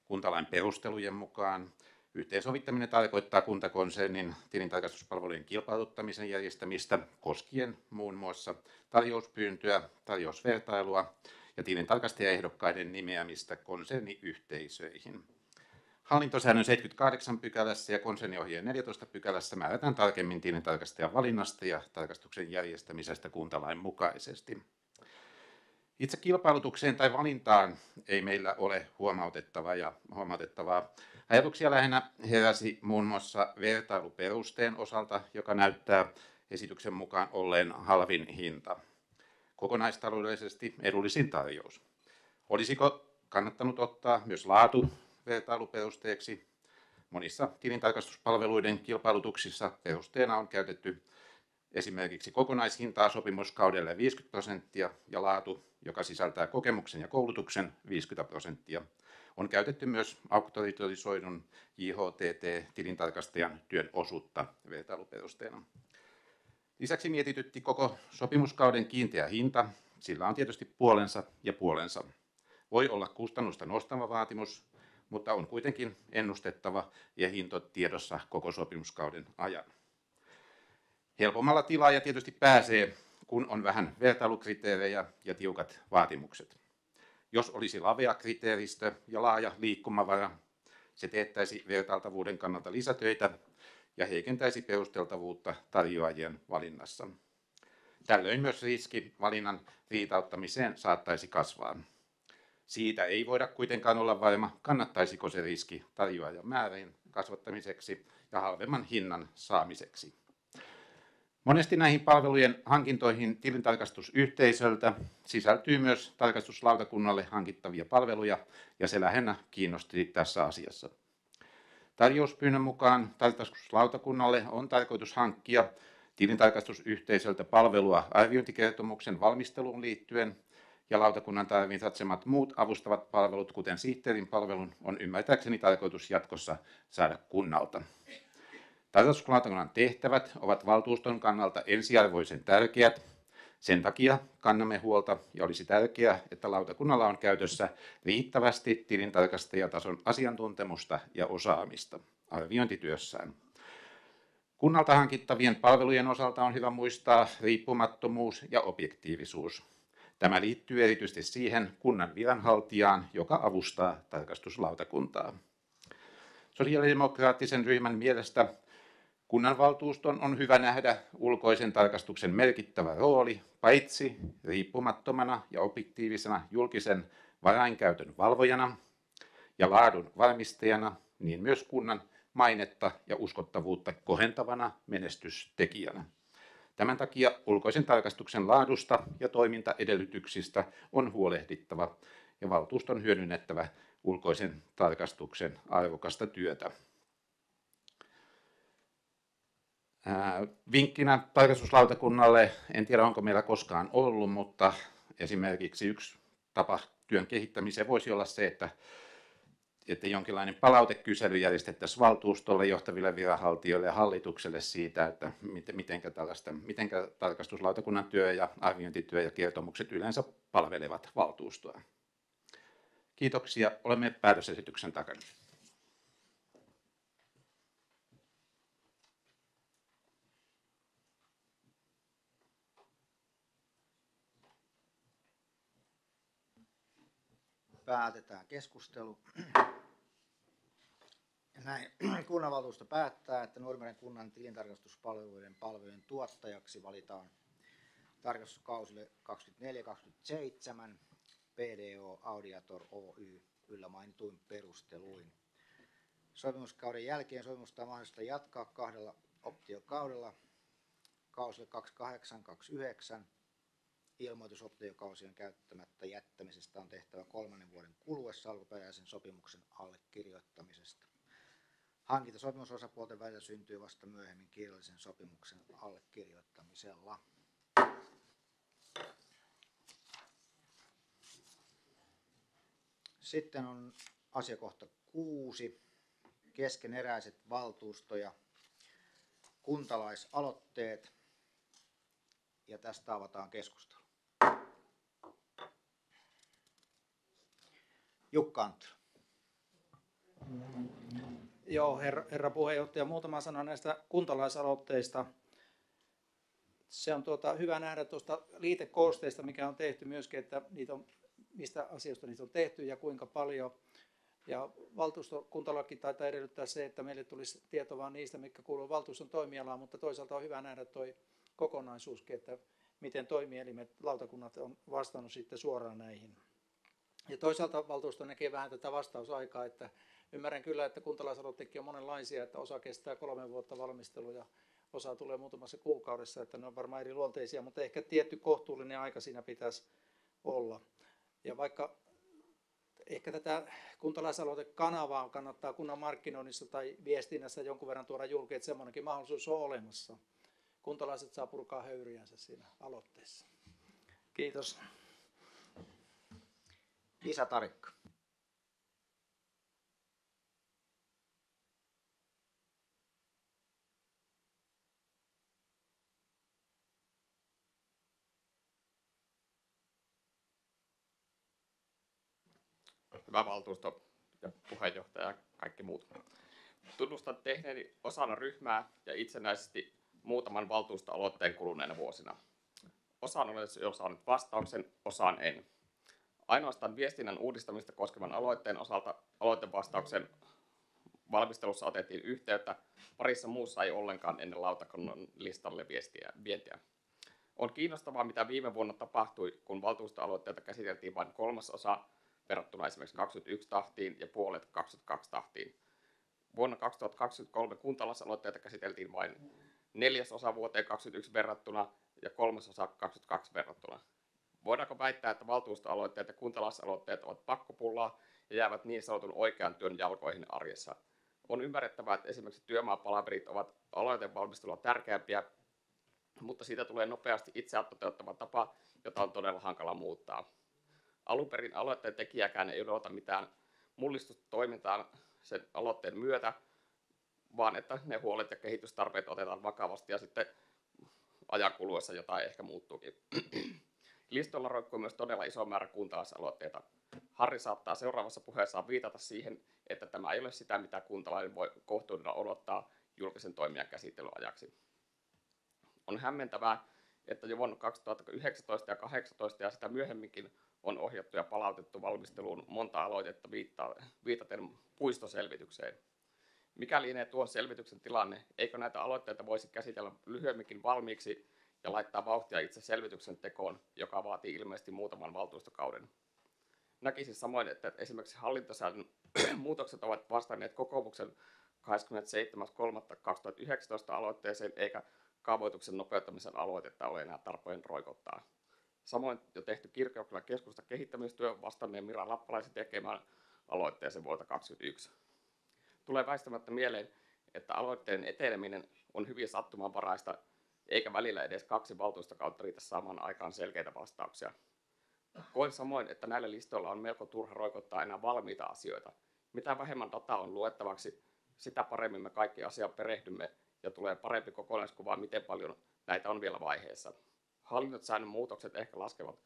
kuntalain perustelujen mukaan. Yhteensovittaminen tarkoittaa kuntakonsernin tilintarkastuspalvelujen kilpailuttamisen järjestämistä koskien muun muassa tarjouspyyntöä, tarjousvertailua ja tilintarkastajaehdokkaiden nimeämistä konserniyhteisöihin. Hallintosäännön 78 pykälässä ja konserniohjeen 14 pykälässä määrätään tarkemmin tilintarkastajan valinnasta ja tarkastuksen järjestämisestä kuntalain mukaisesti. Itse kilpailutukseen tai valintaan ei meillä ole huomautettavaa. Ja huomautettavaa. Ajatuksia lähinnä heräsi muun muassa vertailuperusteen osalta, joka näyttää esityksen mukaan olleen halvin hinta. Kokonaistaloudellisesti edullisin tarjous. Olisiko kannattanut ottaa myös laatu vertailuperusteeksi? Monissa tilintarkastuspalveluiden kilpailutuksissa perusteena on käytetty esimerkiksi kokonaishintaa sopimuskaudelle 50 prosenttia ja laatu, joka sisältää kokemuksen ja koulutuksen 50 prosenttia. On käytetty myös auktorisoidun JHTT-tilintarkastajan työn osuutta vertailuperusteena. Lisäksi mietitytti koko sopimuskauden kiinteä hinta. Sillä on tietysti puolensa ja puolensa. Voi olla kustannusta nostava vaatimus, mutta on kuitenkin ennustettava ja hinto tiedossa koko sopimuskauden ajan. Helpommalla tilaaja tietysti pääsee, kun on vähän vertailukriteerejä ja tiukat vaatimukset. Jos olisi lavea kriteeristö ja laaja liikkumavara, se teettäisi vertailtavuuden kannalta lisätöitä ja heikentäisi perusteltavuutta tarjoajien valinnassa. Tällöin myös riski valinnan riitauttamiseen saattaisi kasvaa. Siitä ei voida kuitenkaan olla varma, kannattaisiko se riski tarjoajan määrän kasvattamiseksi ja halvemman hinnan saamiseksi. Monesti näihin palvelujen hankintoihin tilintarkastusyhteisöltä sisältyy myös tarkastuslautakunnalle hankittavia palveluja, ja se lähinnä kiinnosti tässä asiassa. Tarjouspyynnön mukaan tarkastuslautakunnalle on tarkoitus hankkia tilintarkastusyhteisöltä palvelua arviointikertomuksen valmisteluun liittyen, ja lautakunnan tarvitsemat muut avustavat palvelut, kuten sihteerin palvelun, on ymmärtääkseni tarkoitus jatkossa saada kunnalta. Tarkastuslautakunnan tehtävät ovat valtuuston kannalta ensiarvoisen tärkeät. Sen takia kannamme huolta ja olisi tärkeää, että lautakunnalla on käytössä riittävästi tilintarkastajatason asiantuntemusta ja osaamista arviointityössään. Kunnalta hankittavien palvelujen osalta on hyvä muistaa riippumattomuus ja objektiivisuus. Tämä liittyy erityisesti siihen kunnan viranhaltijaan, joka avustaa tarkastuslautakuntaa. Sosiaalidemokraattisen ryhmän mielestä Kunnanvaltuuston on hyvä nähdä ulkoisen tarkastuksen merkittävä rooli paitsi riippumattomana ja objektiivisena julkisen varainkäytön valvojana ja laadun varmistajana, niin myös kunnan mainetta ja uskottavuutta kohentavana menestystekijänä. Tämän takia ulkoisen tarkastuksen laadusta ja toimintaedellytyksistä on huolehdittava ja valtuuston hyödynnettävä ulkoisen tarkastuksen arvokasta työtä. Vinkkinä tarkastuslautakunnalle, en tiedä onko meillä koskaan ollut, mutta esimerkiksi yksi tapa työn kehittämiseen voisi olla se, että, että jonkinlainen palautekysely järjestettäisiin valtuustolle, johtaville viranhaltijoille ja hallitukselle siitä, että miten, mitenkä, tarkastuslautakunnan työ ja arviointityö ja kertomukset yleensä palvelevat valtuustoa. Kiitoksia. Olemme päätösesityksen takana. Päätetään keskustelu. Näin kunnanvaltuusto päättää, että Nurmeren kunnan tilintarkastuspalveluiden palvelujen tuottajaksi valitaan tarkastuskausille 24-27 PDO Audiator Oy yllä mainituin perusteluin. Sopimuskauden jälkeen sopimusta on mahdollista jatkaa kahdella optiokaudella kausille 28-29 ilmoitusoptiokausien käyttämättä jättämisestä on tehtävä kolmannen vuoden kuluessa alkuperäisen sopimuksen allekirjoittamisesta. Hankinta sopimusosapuolten välillä syntyy vasta myöhemmin kirjallisen sopimuksen allekirjoittamisella. Sitten on asiakohta kuusi, keskeneräiset valtuusto- ja kuntalaisaloitteet. Ja tästä avataan keskustelu. Jukka Anttila. Joo, herra, herra puheenjohtaja, muutama sana näistä kuntalaisaloitteista. Se on tuota, hyvä nähdä tuosta liitekoosteista, mikä on tehty myöskin, että niitä on, mistä asioista niitä on tehty ja kuinka paljon. Ja valtuustokuntalaki taitaa edellyttää se, että meille tulisi tieto vain niistä, mitkä kuuluvat valtuuston toimialaan, mutta toisaalta on hyvä nähdä tuo kokonaisuuskin, että miten toimielimet, lautakunnat on vastannut sitten suoraan näihin. Ja toisaalta valtuusto näkee vähän tätä vastausaikaa, että ymmärrän kyllä, että kuntalaisaloittekin on monenlaisia, että osa kestää kolme vuotta valmistelua ja osa tulee muutamassa kuukaudessa, että ne on varmaan eri luonteisia, mutta ehkä tietty kohtuullinen aika siinä pitäisi olla. Ja vaikka ehkä tätä kuntalaisaloitekanavaa kannattaa kunnan markkinoinnissa tai viestinnässä jonkun verran tuoda julki, että semmoinenkin mahdollisuus on olemassa. Kuntalaiset saa purkaa höyryjänsä siinä aloitteessa. Kiitos. Isa Tarikka. Hyvä valtuusto ja puheenjohtaja ja kaikki muut. Tunnustan tehneeni osana ryhmää ja itsenäisesti muutaman valtuustoaloitteen kuluneena vuosina. Osaan olen jo saanut vastauksen, osaan en. Ainoastaan viestinnän uudistamista koskevan aloitteen osalta aloitevastauksen valmistelussa otettiin yhteyttä. Parissa muussa ei ollenkaan ennen lautakunnan listalle viestiä, vientiä. On kiinnostavaa, mitä viime vuonna tapahtui, kun valtuustoaloitteita käsiteltiin vain kolmasosa verrattuna esimerkiksi 21 tahtiin ja puolet 22 tahtiin. Vuonna 2023 kuntalaisaloitteita käsiteltiin vain neljäsosa vuoteen 2021 verrattuna ja kolmasosa 22 verrattuna. Voidaanko väittää, että valtuustoaloitteet ja kuntalaisaloitteet ovat pakkopullaa ja jäävät niin sanotun oikean työn jalkoihin arjessa? On ymmärrettävää, että esimerkiksi työmaapalaverit ovat aloitevalmistelua tärkeämpiä, mutta siitä tulee nopeasti itseään toteuttava tapa, jota on todella hankala muuttaa. Alun perin aloitteen tekijäkään ei odota mitään mullistusta toimintaan sen aloitteen myötä, vaan että ne huolet ja kehitystarpeet otetaan vakavasti ja sitten ajan kuluessa jotain ehkä muuttuukin. Listolla roikkuu myös todella iso määrä kuntalaisaloitteita. Harri saattaa seuraavassa puheessaan viitata siihen, että tämä ei ole sitä, mitä kuntalainen voi kohtuudella odottaa julkisen toimijan käsittelyajaksi. On hämmentävää, että jo vuonna 2019 ja 2018 ja sitä myöhemminkin on ohjattu ja palautettu valmisteluun monta aloitetta viitaten puistoselvitykseen. Mikä lienee tuon selvityksen tilanne, eikö näitä aloitteita voisi käsitellä lyhyemminkin valmiiksi ja laittaa vauhtia itse selvityksen tekoon, joka vaatii ilmeisesti muutaman valtuustokauden. Näkisin samoin, että esimerkiksi hallintosäännön muutokset ovat vastanneet kokoomuksen 27.3.2019 aloitteeseen, eikä kaavoituksen nopeuttamisen aloitetta ole enää tarpeen roikottaa. Samoin jo tehty kirkkokylällä keskusta kehittämistyö vastanneen Mira Lappalaisen tekemään aloitteeseen vuodelta 2021. Tulee väistämättä mieleen, että aloitteen eteneminen on hyvin sattumanvaraista, eikä välillä edes kaksi valtuustokautta riitä saamaan aikaan selkeitä vastauksia. Koen samoin, että näillä listoilla on melko turha roikottaa enää valmiita asioita. Mitä vähemmän dataa on luettavaksi, sitä paremmin me kaikki asiaan perehdymme ja tulee parempi kokonaiskuva, miten paljon näitä on vielä vaiheessa. Hallintosäännön muutokset ehkä laskevat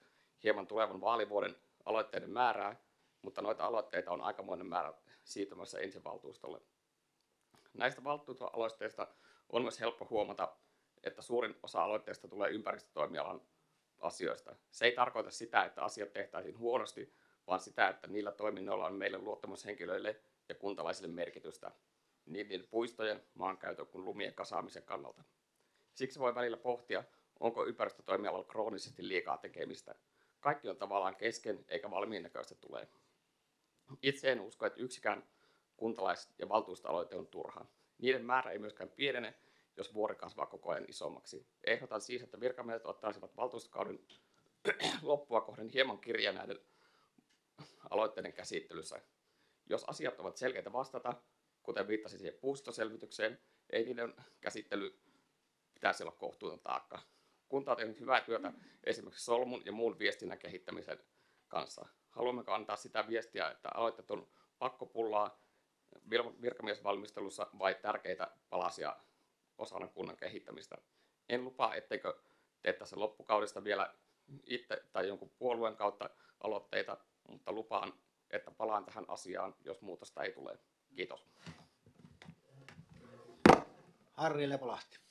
hieman tulevan vaalivuoden aloitteiden määrää, mutta noita aloitteita on aikamoinen määrä siirtymässä ensivaltuustolle. Näistä valtuustoaloitteista on myös helppo huomata, että suurin osa aloitteista tulee ympäristötoimialan asioista. Se ei tarkoita sitä, että asiat tehtäisiin huonosti, vaan sitä, että niillä toiminnoilla on meille luottamushenkilöille ja kuntalaisille merkitystä, niin, niin puistojen, maankäytön kuin lumien kasaamisen kannalta. Siksi voi välillä pohtia, onko ympäristötoimialalla kroonisesti liikaa tekemistä. Kaikki on tavallaan kesken, eikä valmiin näköistä tule. Itse en usko, että yksikään kuntalais- ja valtuustoaloite on turha. Niiden määrä ei myöskään pienene, jos vuori kasvaa koko ajan isommaksi. Ehdotan siis, että virkamiehet ottaisivat valtuustokauden loppua kohden hieman kirja näiden aloitteiden käsittelyssä. Jos asiat ovat selkeitä vastata, kuten viittasin siihen puustoselvitykseen, ei niiden käsittely pitäisi olla kohtuuton taakka. Kunta on tehnyt hyvää työtä esimerkiksi solmun ja muun viestinnän kehittämisen kanssa. Haluammeko antaa sitä viestiä, että aloitteet on pakkopullaa virkamiesvalmistelussa vai tärkeitä palasia osana kunnan kehittämistä? En lupaa, etteikö tee tässä loppukaudesta vielä itse tai jonkun puolueen kautta aloitteita, mutta lupaan, että palaan tähän asiaan, jos muutosta ei tule. Kiitos. Harri Lepolahti.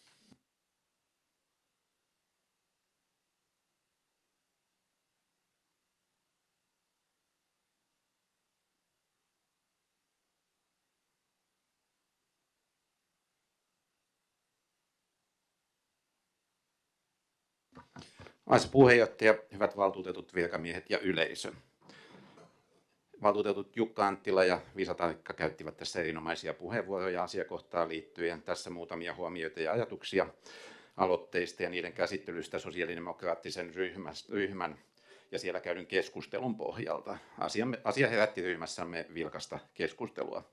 Arvoisa puheenjohtaja, hyvät valtuutetut, virkamiehet ja yleisö. Valtuutetut Jukka Anttila ja Visa Tarkka käyttivät tässä erinomaisia puheenvuoroja asiakohtaan liittyen. Tässä muutamia huomioita ja ajatuksia aloitteista ja niiden käsittelystä sosiaalidemokraattisen ryhmän ja siellä käydyn keskustelun pohjalta. Asia, asia herätti ryhmässämme vilkasta keskustelua.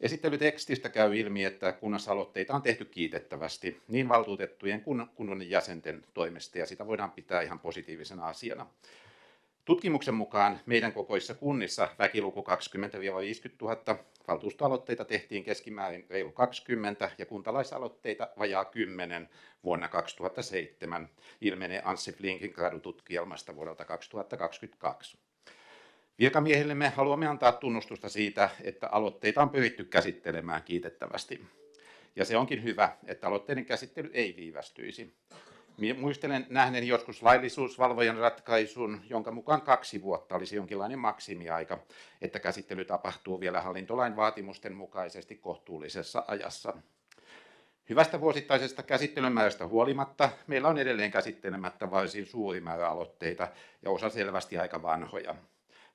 Esittelytekstistä käy ilmi, että kunnassa aloitteita on tehty kiitettävästi niin valtuutettujen kuin kunnan jäsenten toimesta, ja sitä voidaan pitää ihan positiivisena asiana. Tutkimuksen mukaan meidän kokoissa kunnissa väkiluku 20-50 000, valtuustoaloitteita tehtiin keskimäärin reilu 20 ja kuntalaisaloitteita vajaa 10 vuonna 2007, ilmenee Anssi Flinkin gradututkielmasta vuodelta 2022. Virkamiehille me haluamme antaa tunnustusta siitä, että aloitteita on pyritty käsittelemään kiitettävästi. Ja se onkin hyvä, että aloitteiden käsittely ei viivästyisi. Muistelen nähneen joskus laillisuusvalvojan ratkaisun, jonka mukaan kaksi vuotta olisi jonkinlainen maksimiaika, että käsittely tapahtuu vielä hallintolain vaatimusten mukaisesti kohtuullisessa ajassa. Hyvästä vuosittaisesta käsittelymäärästä huolimatta meillä on edelleen käsittelemättä varsin suuri määrä aloitteita ja osa selvästi aika vanhoja.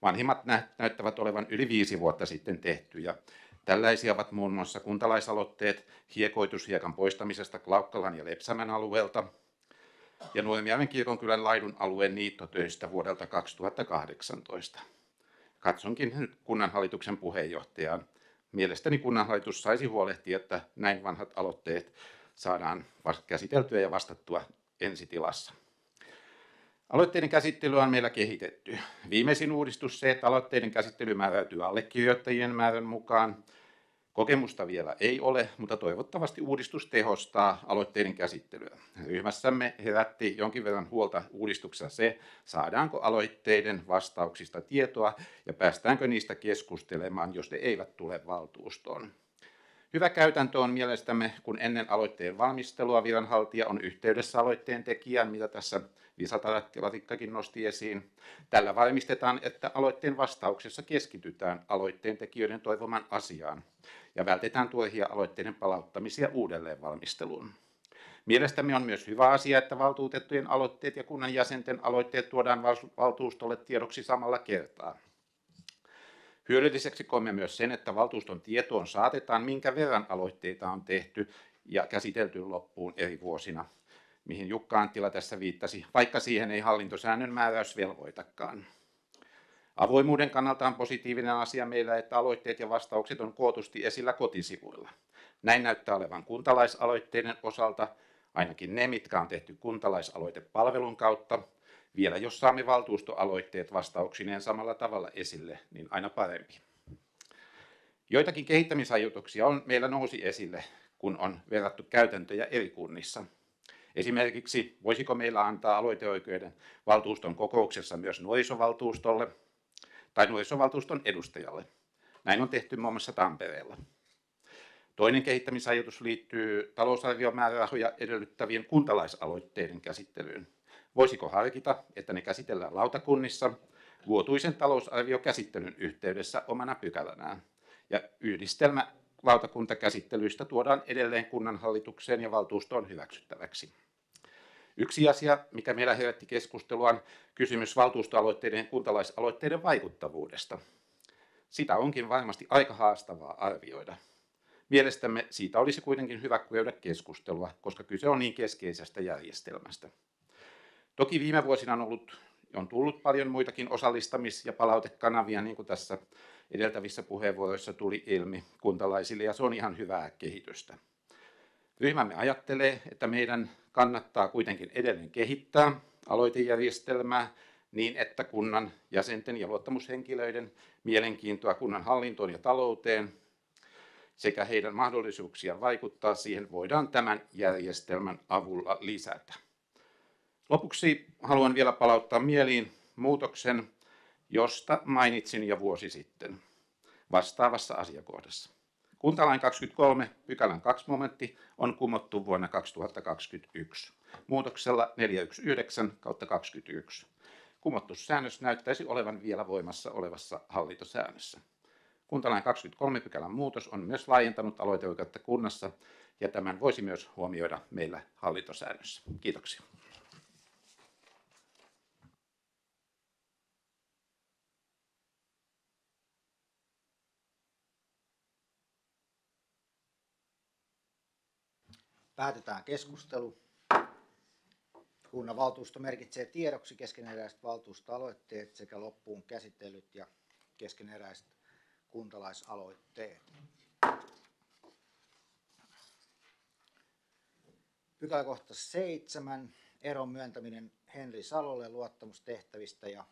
Vanhimmat näyttävät olevan yli viisi vuotta sitten tehtyjä. Tällaisia ovat muun muassa kuntalaisaloitteet hiekoitushiekan poistamisesta Klaukkalan ja Lepsämän alueelta ja Nuoremijärven kirkonkylän laidun alueen niittotöistä vuodelta 2018. Katsonkin nyt kunnanhallituksen puheenjohtajaan. Mielestäni kunnanhallitus saisi huolehtia, että näin vanhat aloitteet saadaan käsiteltyä ja vastattua ensitilassa. Aloitteiden käsittely on meillä kehitetty. Viimeisin uudistus se, että aloitteiden käsittely määräytyy allekirjoittajien määrän mukaan. Kokemusta vielä ei ole, mutta toivottavasti uudistus tehostaa aloitteiden käsittelyä. Ryhmässämme herätti jonkin verran huolta uudistuksessa se, saadaanko aloitteiden vastauksista tietoa ja päästäänkö niistä keskustelemaan, jos ne eivät tule valtuustoon. Hyvä käytäntö on mielestämme, kun ennen aloitteen valmistelua viranhaltija on yhteydessä aloitteen tekijään, mitä tässä Visataratikkakin nosti esiin. Tällä varmistetaan, että aloitteen vastauksessa keskitytään aloitteen tekijöiden toivoman asiaan ja vältetään turhia aloitteiden palauttamisia uudelleen valmisteluun. Mielestämme on myös hyvä asia, että valtuutettujen aloitteet ja kunnan jäsenten aloitteet tuodaan valtuustolle tiedoksi samalla kertaa. Hyödylliseksi koemme myös sen, että valtuuston tietoon saatetaan, minkä verran aloitteita on tehty ja käsitelty loppuun eri vuosina, mihin Jukka Anttila tässä viittasi, vaikka siihen ei hallintosäännön määräys velvoitakaan. Avoimuuden kannalta on positiivinen asia meillä, että aloitteet ja vastaukset on kootusti esillä kotisivuilla. Näin näyttää olevan kuntalaisaloitteiden osalta, ainakin ne, mitkä on tehty kuntalaisaloitepalvelun kautta, vielä jos saamme valtuustoaloitteet vastauksineen samalla tavalla esille, niin aina parempi. Joitakin kehittämisajatuksia on meillä nousi esille, kun on verrattu käytäntöjä eri kunnissa. Esimerkiksi voisiko meillä antaa aloiteoikeuden valtuuston kokouksessa myös nuorisovaltuustolle tai nuorisovaltuuston edustajalle. Näin on tehty muun muassa Tampereella. Toinen kehittämisajatus liittyy talousarviomäärärahoja edellyttävien kuntalaisaloitteiden käsittelyyn. Voisiko harkita, että ne käsitellään lautakunnissa vuotuisen talousarviokäsittelyn yhteydessä omana pykälänään. Ja yhdistelmä lautakuntakäsittelyistä tuodaan edelleen kunnanhallitukseen ja valtuustoon hyväksyttäväksi. Yksi asia, mikä meillä herätti keskustelua, on kysymys valtuustoaloitteiden ja kuntalaisaloitteiden vaikuttavuudesta. Sitä onkin varmasti aika haastavaa arvioida. Mielestämme siitä olisi kuitenkin hyvä käydä keskustelua, koska kyse on niin keskeisestä järjestelmästä. Toki viime vuosina on, ollut, on tullut paljon muitakin osallistamis- ja palautekanavia, niin kuin tässä edeltävissä puheenvuoroissa tuli ilmi kuntalaisille, ja se on ihan hyvää kehitystä. Ryhmämme ajattelee, että meidän kannattaa kuitenkin edelleen kehittää aloitejärjestelmää niin, että kunnan jäsenten ja luottamushenkilöiden mielenkiintoa kunnan hallintoon ja talouteen sekä heidän mahdollisuuksiaan vaikuttaa siihen voidaan tämän järjestelmän avulla lisätä. Lopuksi haluan vielä palauttaa mieliin muutoksen, josta mainitsin jo vuosi sitten vastaavassa asiakohdassa. Kuntalain 23 pykälän 2 momentti on kumottu vuonna 2021 muutoksella 419 kautta 21. Kumottu säännös näyttäisi olevan vielä voimassa olevassa hallintosäännössä. Kuntalain 23 pykälän muutos on myös laajentanut aloiteoikeutta kunnassa ja tämän voisi myös huomioida meillä hallintosäännössä. Kiitoksia. Päätetään keskustelu. Kunnan valtuusto merkitsee tiedoksi keskeneräiset valtuustoaloitteet sekä loppuun käsitellyt ja keskeneräiset kuntalaisaloitteet. Pykäläkohta seitsemän. Eron myöntäminen Henri Salolle luottamustehtävistä ja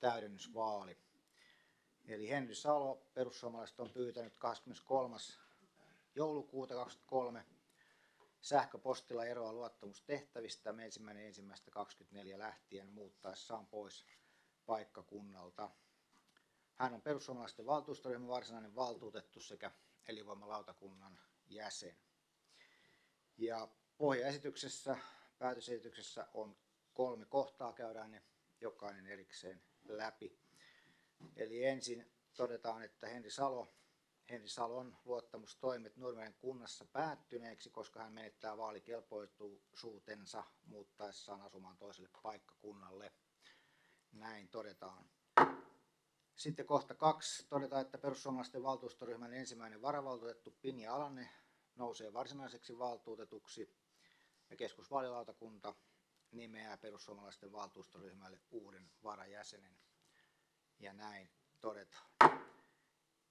täydennysvaali. Eli Henri Salo, perussuomalaiset on pyytänyt 23. joulukuuta 2023 sähköpostilla eroa luottamustehtävistä ensimmäinen ensimmäistä 24 lähtien muuttaessaan pois paikkakunnalta. Hän on perussuomalaisten valtuustoryhmän varsinainen valtuutettu sekä elinvoimalautakunnan jäsen. Ja pohjaesityksessä, päätösesityksessä on kolme kohtaa, käydään ne jokainen erikseen läpi. Eli ensin todetaan, että Henri Salo, Henri Salon luottamustoimet Nurmenen kunnassa päättyneeksi, koska hän menettää vaalikelpoisuutensa muuttaessaan asumaan toiselle paikkakunnalle. Näin todetaan. Sitten kohta kaksi todetaan, että perussuomalaisten valtuustoryhmän ensimmäinen varavaltuutettu Pinja Alanne nousee varsinaiseksi valtuutetuksi ja keskusvaalilautakunta nimeää perussuomalaisten valtuustoryhmälle uuden varajäsenen. Ja näin todetaan.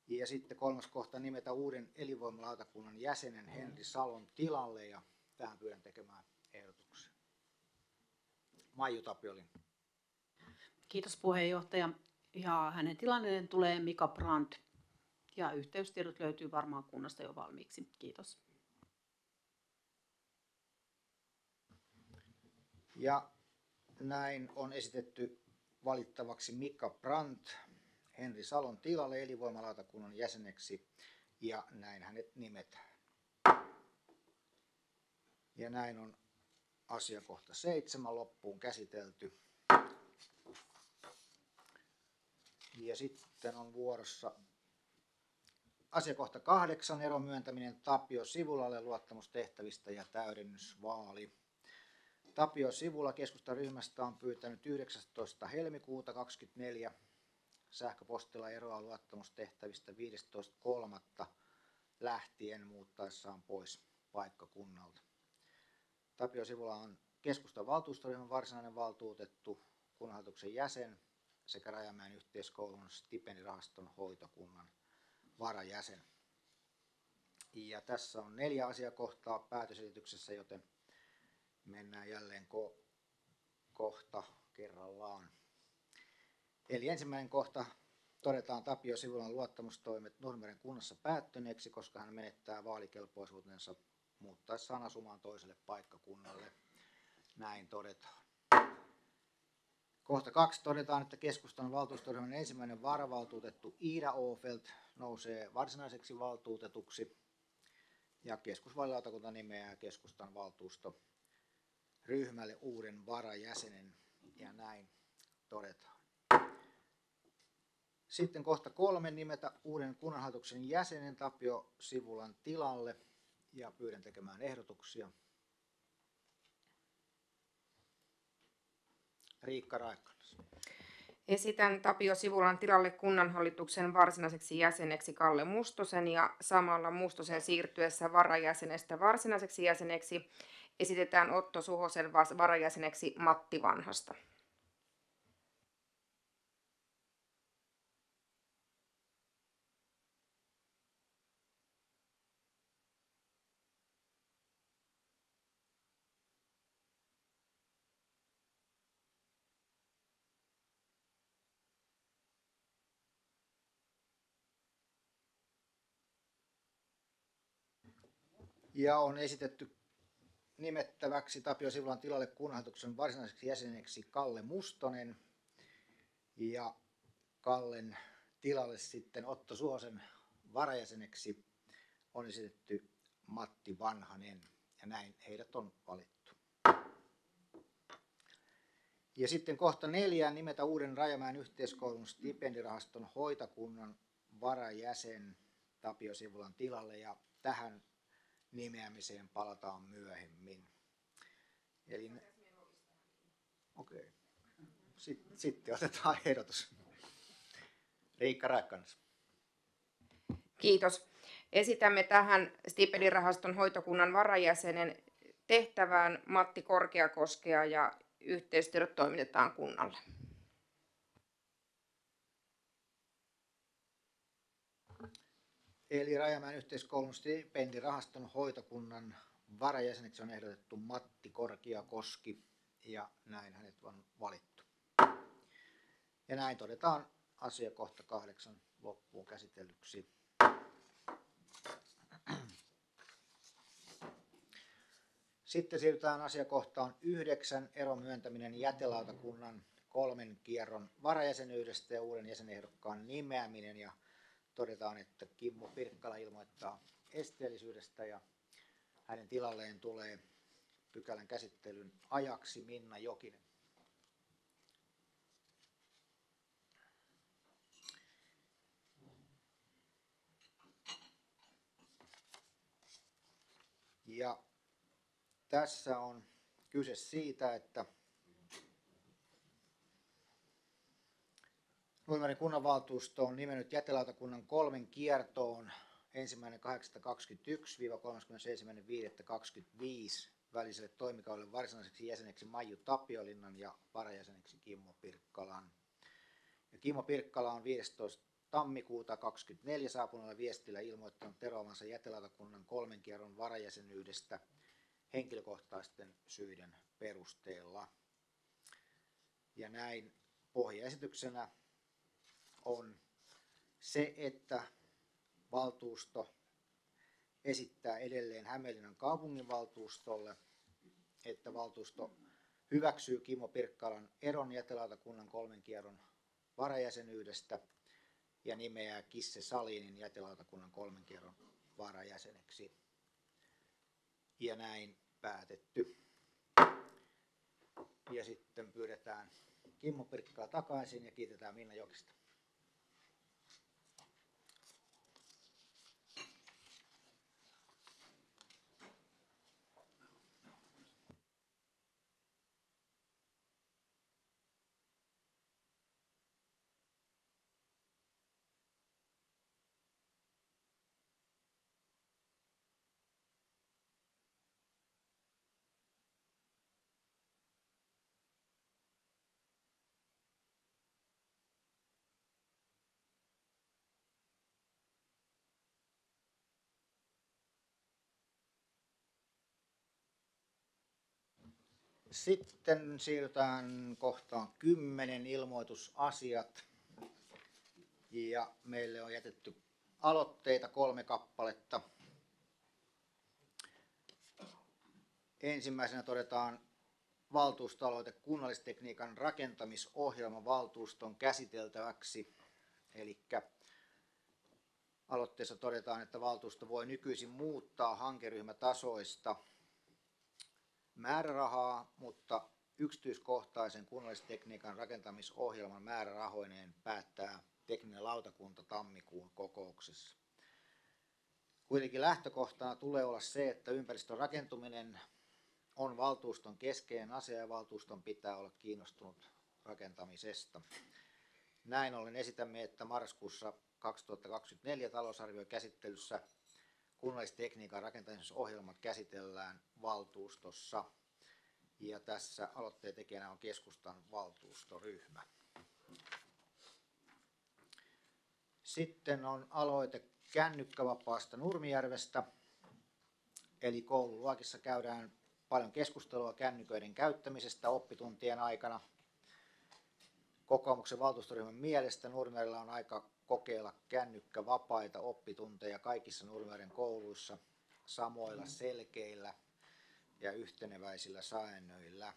Ja sitten kolmas kohta nimetä uuden elinvoimalautakunnan jäsenen Henri Salon tilalle ja tähän pyydän tekemään ehdotuksen. Maiju Tapiolin. Kiitos puheenjohtaja. Ja hänen tilanneen tulee Mika Brand. Ja yhteystiedot löytyy varmaan kunnasta jo valmiiksi. Kiitos. Ja näin on esitetty valittavaksi Mika Brandt Henri Salon tilalle elinvoimalautakunnan jäseneksi ja näin hänet nimetään. Ja näin on asiakohta seitsemän loppuun käsitelty. Ja sitten on vuorossa asiakohta kahdeksan eron myöntäminen Tapio Sivulalle luottamustehtävistä ja täydennysvaali. Tapio Sivula keskustaryhmästä on pyytänyt 19. helmikuuta 2024 sähköpostilla eroa luottamustehtävistä 15.3. lähtien muuttaessaan pois paikkakunnalta. Tapio Sivula on keskustan valtuustoryhmän varsinainen valtuutettu, kunnanhallituksen jäsen sekä Rajamäen yhteiskoulun stipendirahaston hoitokunnan varajäsen. Ja tässä on neljä asiakohtaa päätösesityksessä, joten mennään jälleen ko- kohta kerrallaan. Eli ensimmäinen kohta todetaan Tapio Sivulan luottamustoimet Nurmeren kunnassa päättyneeksi, koska hän menettää vaalikelpoisuutensa muuttaessaan asumaan toiselle paikkakunnalle. Näin todetaan. Kohta kaksi todetaan, että keskustan valtuustoryhmän ensimmäinen varavaltuutettu Iida Ofelt nousee varsinaiseksi valtuutetuksi ja keskusvaalilautakunta nimeää keskustan valtuusto ryhmälle uuden varajäsenen ja näin todetaan. Sitten kohta kolme nimetä uuden kunnanhallituksen jäsenen Tapio Sivulan tilalle ja pyydän tekemään ehdotuksia. Riikka Raikkalas. Esitän Tapio Sivulan tilalle kunnanhallituksen varsinaiseksi jäseneksi Kalle Mustosen ja samalla Mustosen siirtyessä varajäsenestä varsinaiseksi jäseneksi esitetään Otto Suhosen varajäseneksi Matti Vanhasta. Ja on esitetty nimettäväksi Tapio Sivulan tilalle kunnanhallituksen varsinaiseksi jäseneksi Kalle Mustonen. Ja Kallen tilalle sitten Otto Suosen varajäseneksi on esitetty Matti Vanhanen. Ja näin heidät on valittu. Ja sitten kohta neljään nimetä uuden Rajamäen yhteiskoulun stipendirahaston hoitakunnan varajäsen Tapio Sivulan tilalle. Ja tähän nimeämiseen palataan myöhemmin. Eli. Okei. Okay. Sitten, sitten otetaan ehdotus. Riikka Räikkönen. Kiitos. Esitämme tähän stipendirahaston hoitokunnan varajäsenen tehtävään Matti Korkeakoskea ja yhteystiedot toimitetaan kunnalle. Eli Rajamäen yhteiskoulun stipendirahaston hoitokunnan varajäseneksi on ehdotettu Matti Korkeakoski ja näin hänet on valittu. Ja näin todetaan asiakohta kahdeksan loppuun käsitellyksi. Sitten siirrytään asiakohtaan yhdeksän, eron myöntäminen jätelautakunnan kolmen kierron varajäsenyydestä ja uuden jäsenehdokkaan nimeäminen. Ja todetaan, että Kimmo Pirkkala ilmoittaa esteellisyydestä ja hänen tilalleen tulee pykälän käsittelyn ajaksi Minna Jokinen. Ja tässä on kyse siitä, että Nuimarin kunnanvaltuusto on nimennyt jätelautakunnan kolmen kiertoon ensimmäinen 8.21-31.5.25 väliselle toimikaudelle varsinaiseksi jäseneksi Maiju Tapiolinnan ja varajäseneksi Kimmo Pirkkalan. Ja Kimmo Pirkkala on 15 tammikuuta 24 saapuneella viestillä ilmoittanut eroavansa jätelautakunnan kolmen kierron varajäsenyydestä henkilökohtaisten syiden perusteella. Ja näin pohjaesityksenä on se, että valtuusto esittää edelleen Hämeenlinnan kaupunginvaltuustolle, että valtuusto hyväksyy Kimmo Pirkkalan eron jätelautakunnan kolmen kierron varajäsenyydestä ja nimeää Kisse Salinin jätelautakunnan kolmen kierron varajäseneksi. Ja näin päätetty. Ja sitten pyydetään Kimmo Pirkkala takaisin ja kiitetään Minna Jokista. Sitten siirrytään kohtaan 10 ilmoitusasiat. Ja meille on jätetty aloitteita kolme kappaletta. Ensimmäisenä todetaan valtuustoaloite kunnallistekniikan rakentamisohjelma valtuuston käsiteltäväksi. Eli aloitteessa todetaan, että valtuusto voi nykyisin muuttaa hankeryhmätasoista määrärahaa, mutta yksityiskohtaisen kunnallistekniikan rakentamisohjelman määrärahoineen päättää tekninen lautakunta tammikuun kokouksessa. Kuitenkin lähtökohtana tulee olla se, että ympäristön rakentuminen on valtuuston keskeinen asia ja valtuuston pitää olla kiinnostunut rakentamisesta. Näin ollen esitämme, että marraskuussa 2024 talousarviokäsittelyssä kunnallistekniikan rakentamisohjelmat käsitellään valtuustossa. Ja tässä aloitteen tekijänä on keskustan valtuustoryhmä. Sitten on aloite kännykkävapaasta Nurmijärvestä. Eli koululuokissa käydään paljon keskustelua kännyköiden käyttämisestä oppituntien aikana. Kokoomuksen valtuustoryhmän mielestä Nurmijärvellä on aika kokeilla kännykkävapaita oppitunteja kaikissa Nurmijärven kouluissa samoilla selkeillä ja yhteneväisillä säännöillä.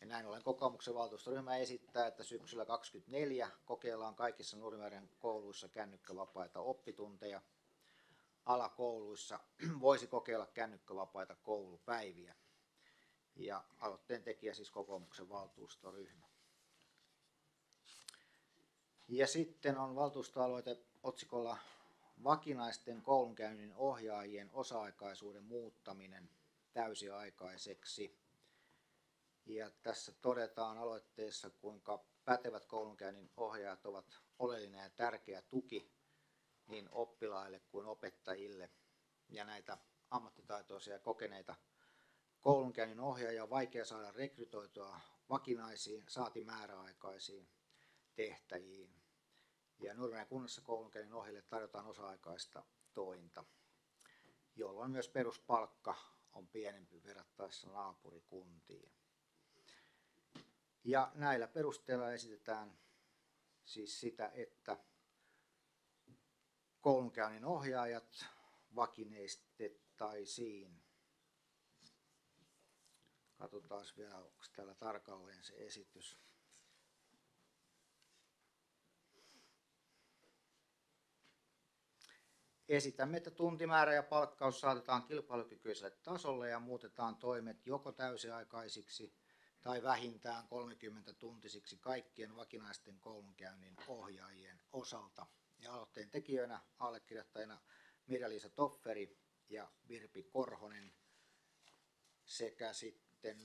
Ja näin ollen kokoomuksen valtuustoryhmä esittää, että syksyllä 2024 kokeillaan kaikissa Nurmijärven kouluissa kännykkävapaita oppitunteja. Alakouluissa voisi kokeilla kännykkävapaita koulupäiviä. Ja aloitteen tekijä siis kokoomuksen valtuustoryhmä. Ja sitten on valtuustoaloite otsikolla vakinaisten koulunkäynnin ohjaajien osa-aikaisuuden muuttaminen täysiaikaiseksi. Ja tässä todetaan aloitteessa, kuinka pätevät koulunkäynnin ohjaajat ovat oleellinen ja tärkeä tuki niin oppilaille kuin opettajille. Ja näitä ammattitaitoisia ja kokeneita Koulunkäynnin ohjaaja on vaikea saada rekrytoitua vakinaisiin, saati määräaikaisiin tehtäjiin. Ja Nurmen kunnassa koulunkäynnin ohjaajille tarjotaan osa-aikaista tointa, jolloin myös peruspalkka on pienempi verrattaessa naapurikuntiin. Ja näillä perusteilla esitetään siis sitä, että koulunkäynnin ohjaajat vakineistettaisiin. Katsotaan vielä, onko täällä tarkalleen se esitys. Esitämme, että tuntimäärä ja palkkaus saatetaan kilpailukykyiselle tasolle ja muutetaan toimet joko täysiaikaisiksi tai vähintään 30 tuntisiksi kaikkien vakinaisten koulunkäynnin ohjaajien osalta. Ja aloitteen tekijöinä allekirjoittajina Mirja-Liisa Tofferi ja Virpi Korhonen sekä sitten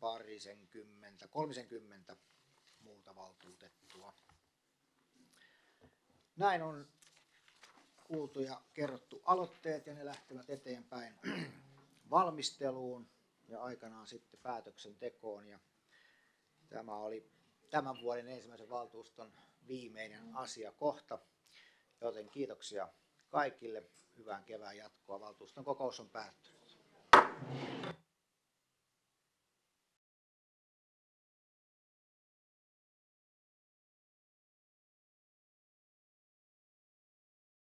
parisenkymmentä, kolmisenkymmentä muuta valtuutettua. Näin on kuultu ja kerrottu aloitteet ja ne lähtevät eteenpäin valmisteluun ja aikanaan sitten päätöksentekoon. Ja tämä oli tämän vuoden ensimmäisen valtuuston viimeinen asiakohta, joten kiitoksia kaikille. Hyvää kevään jatkoa. Valtuuston kokous on päättynyt.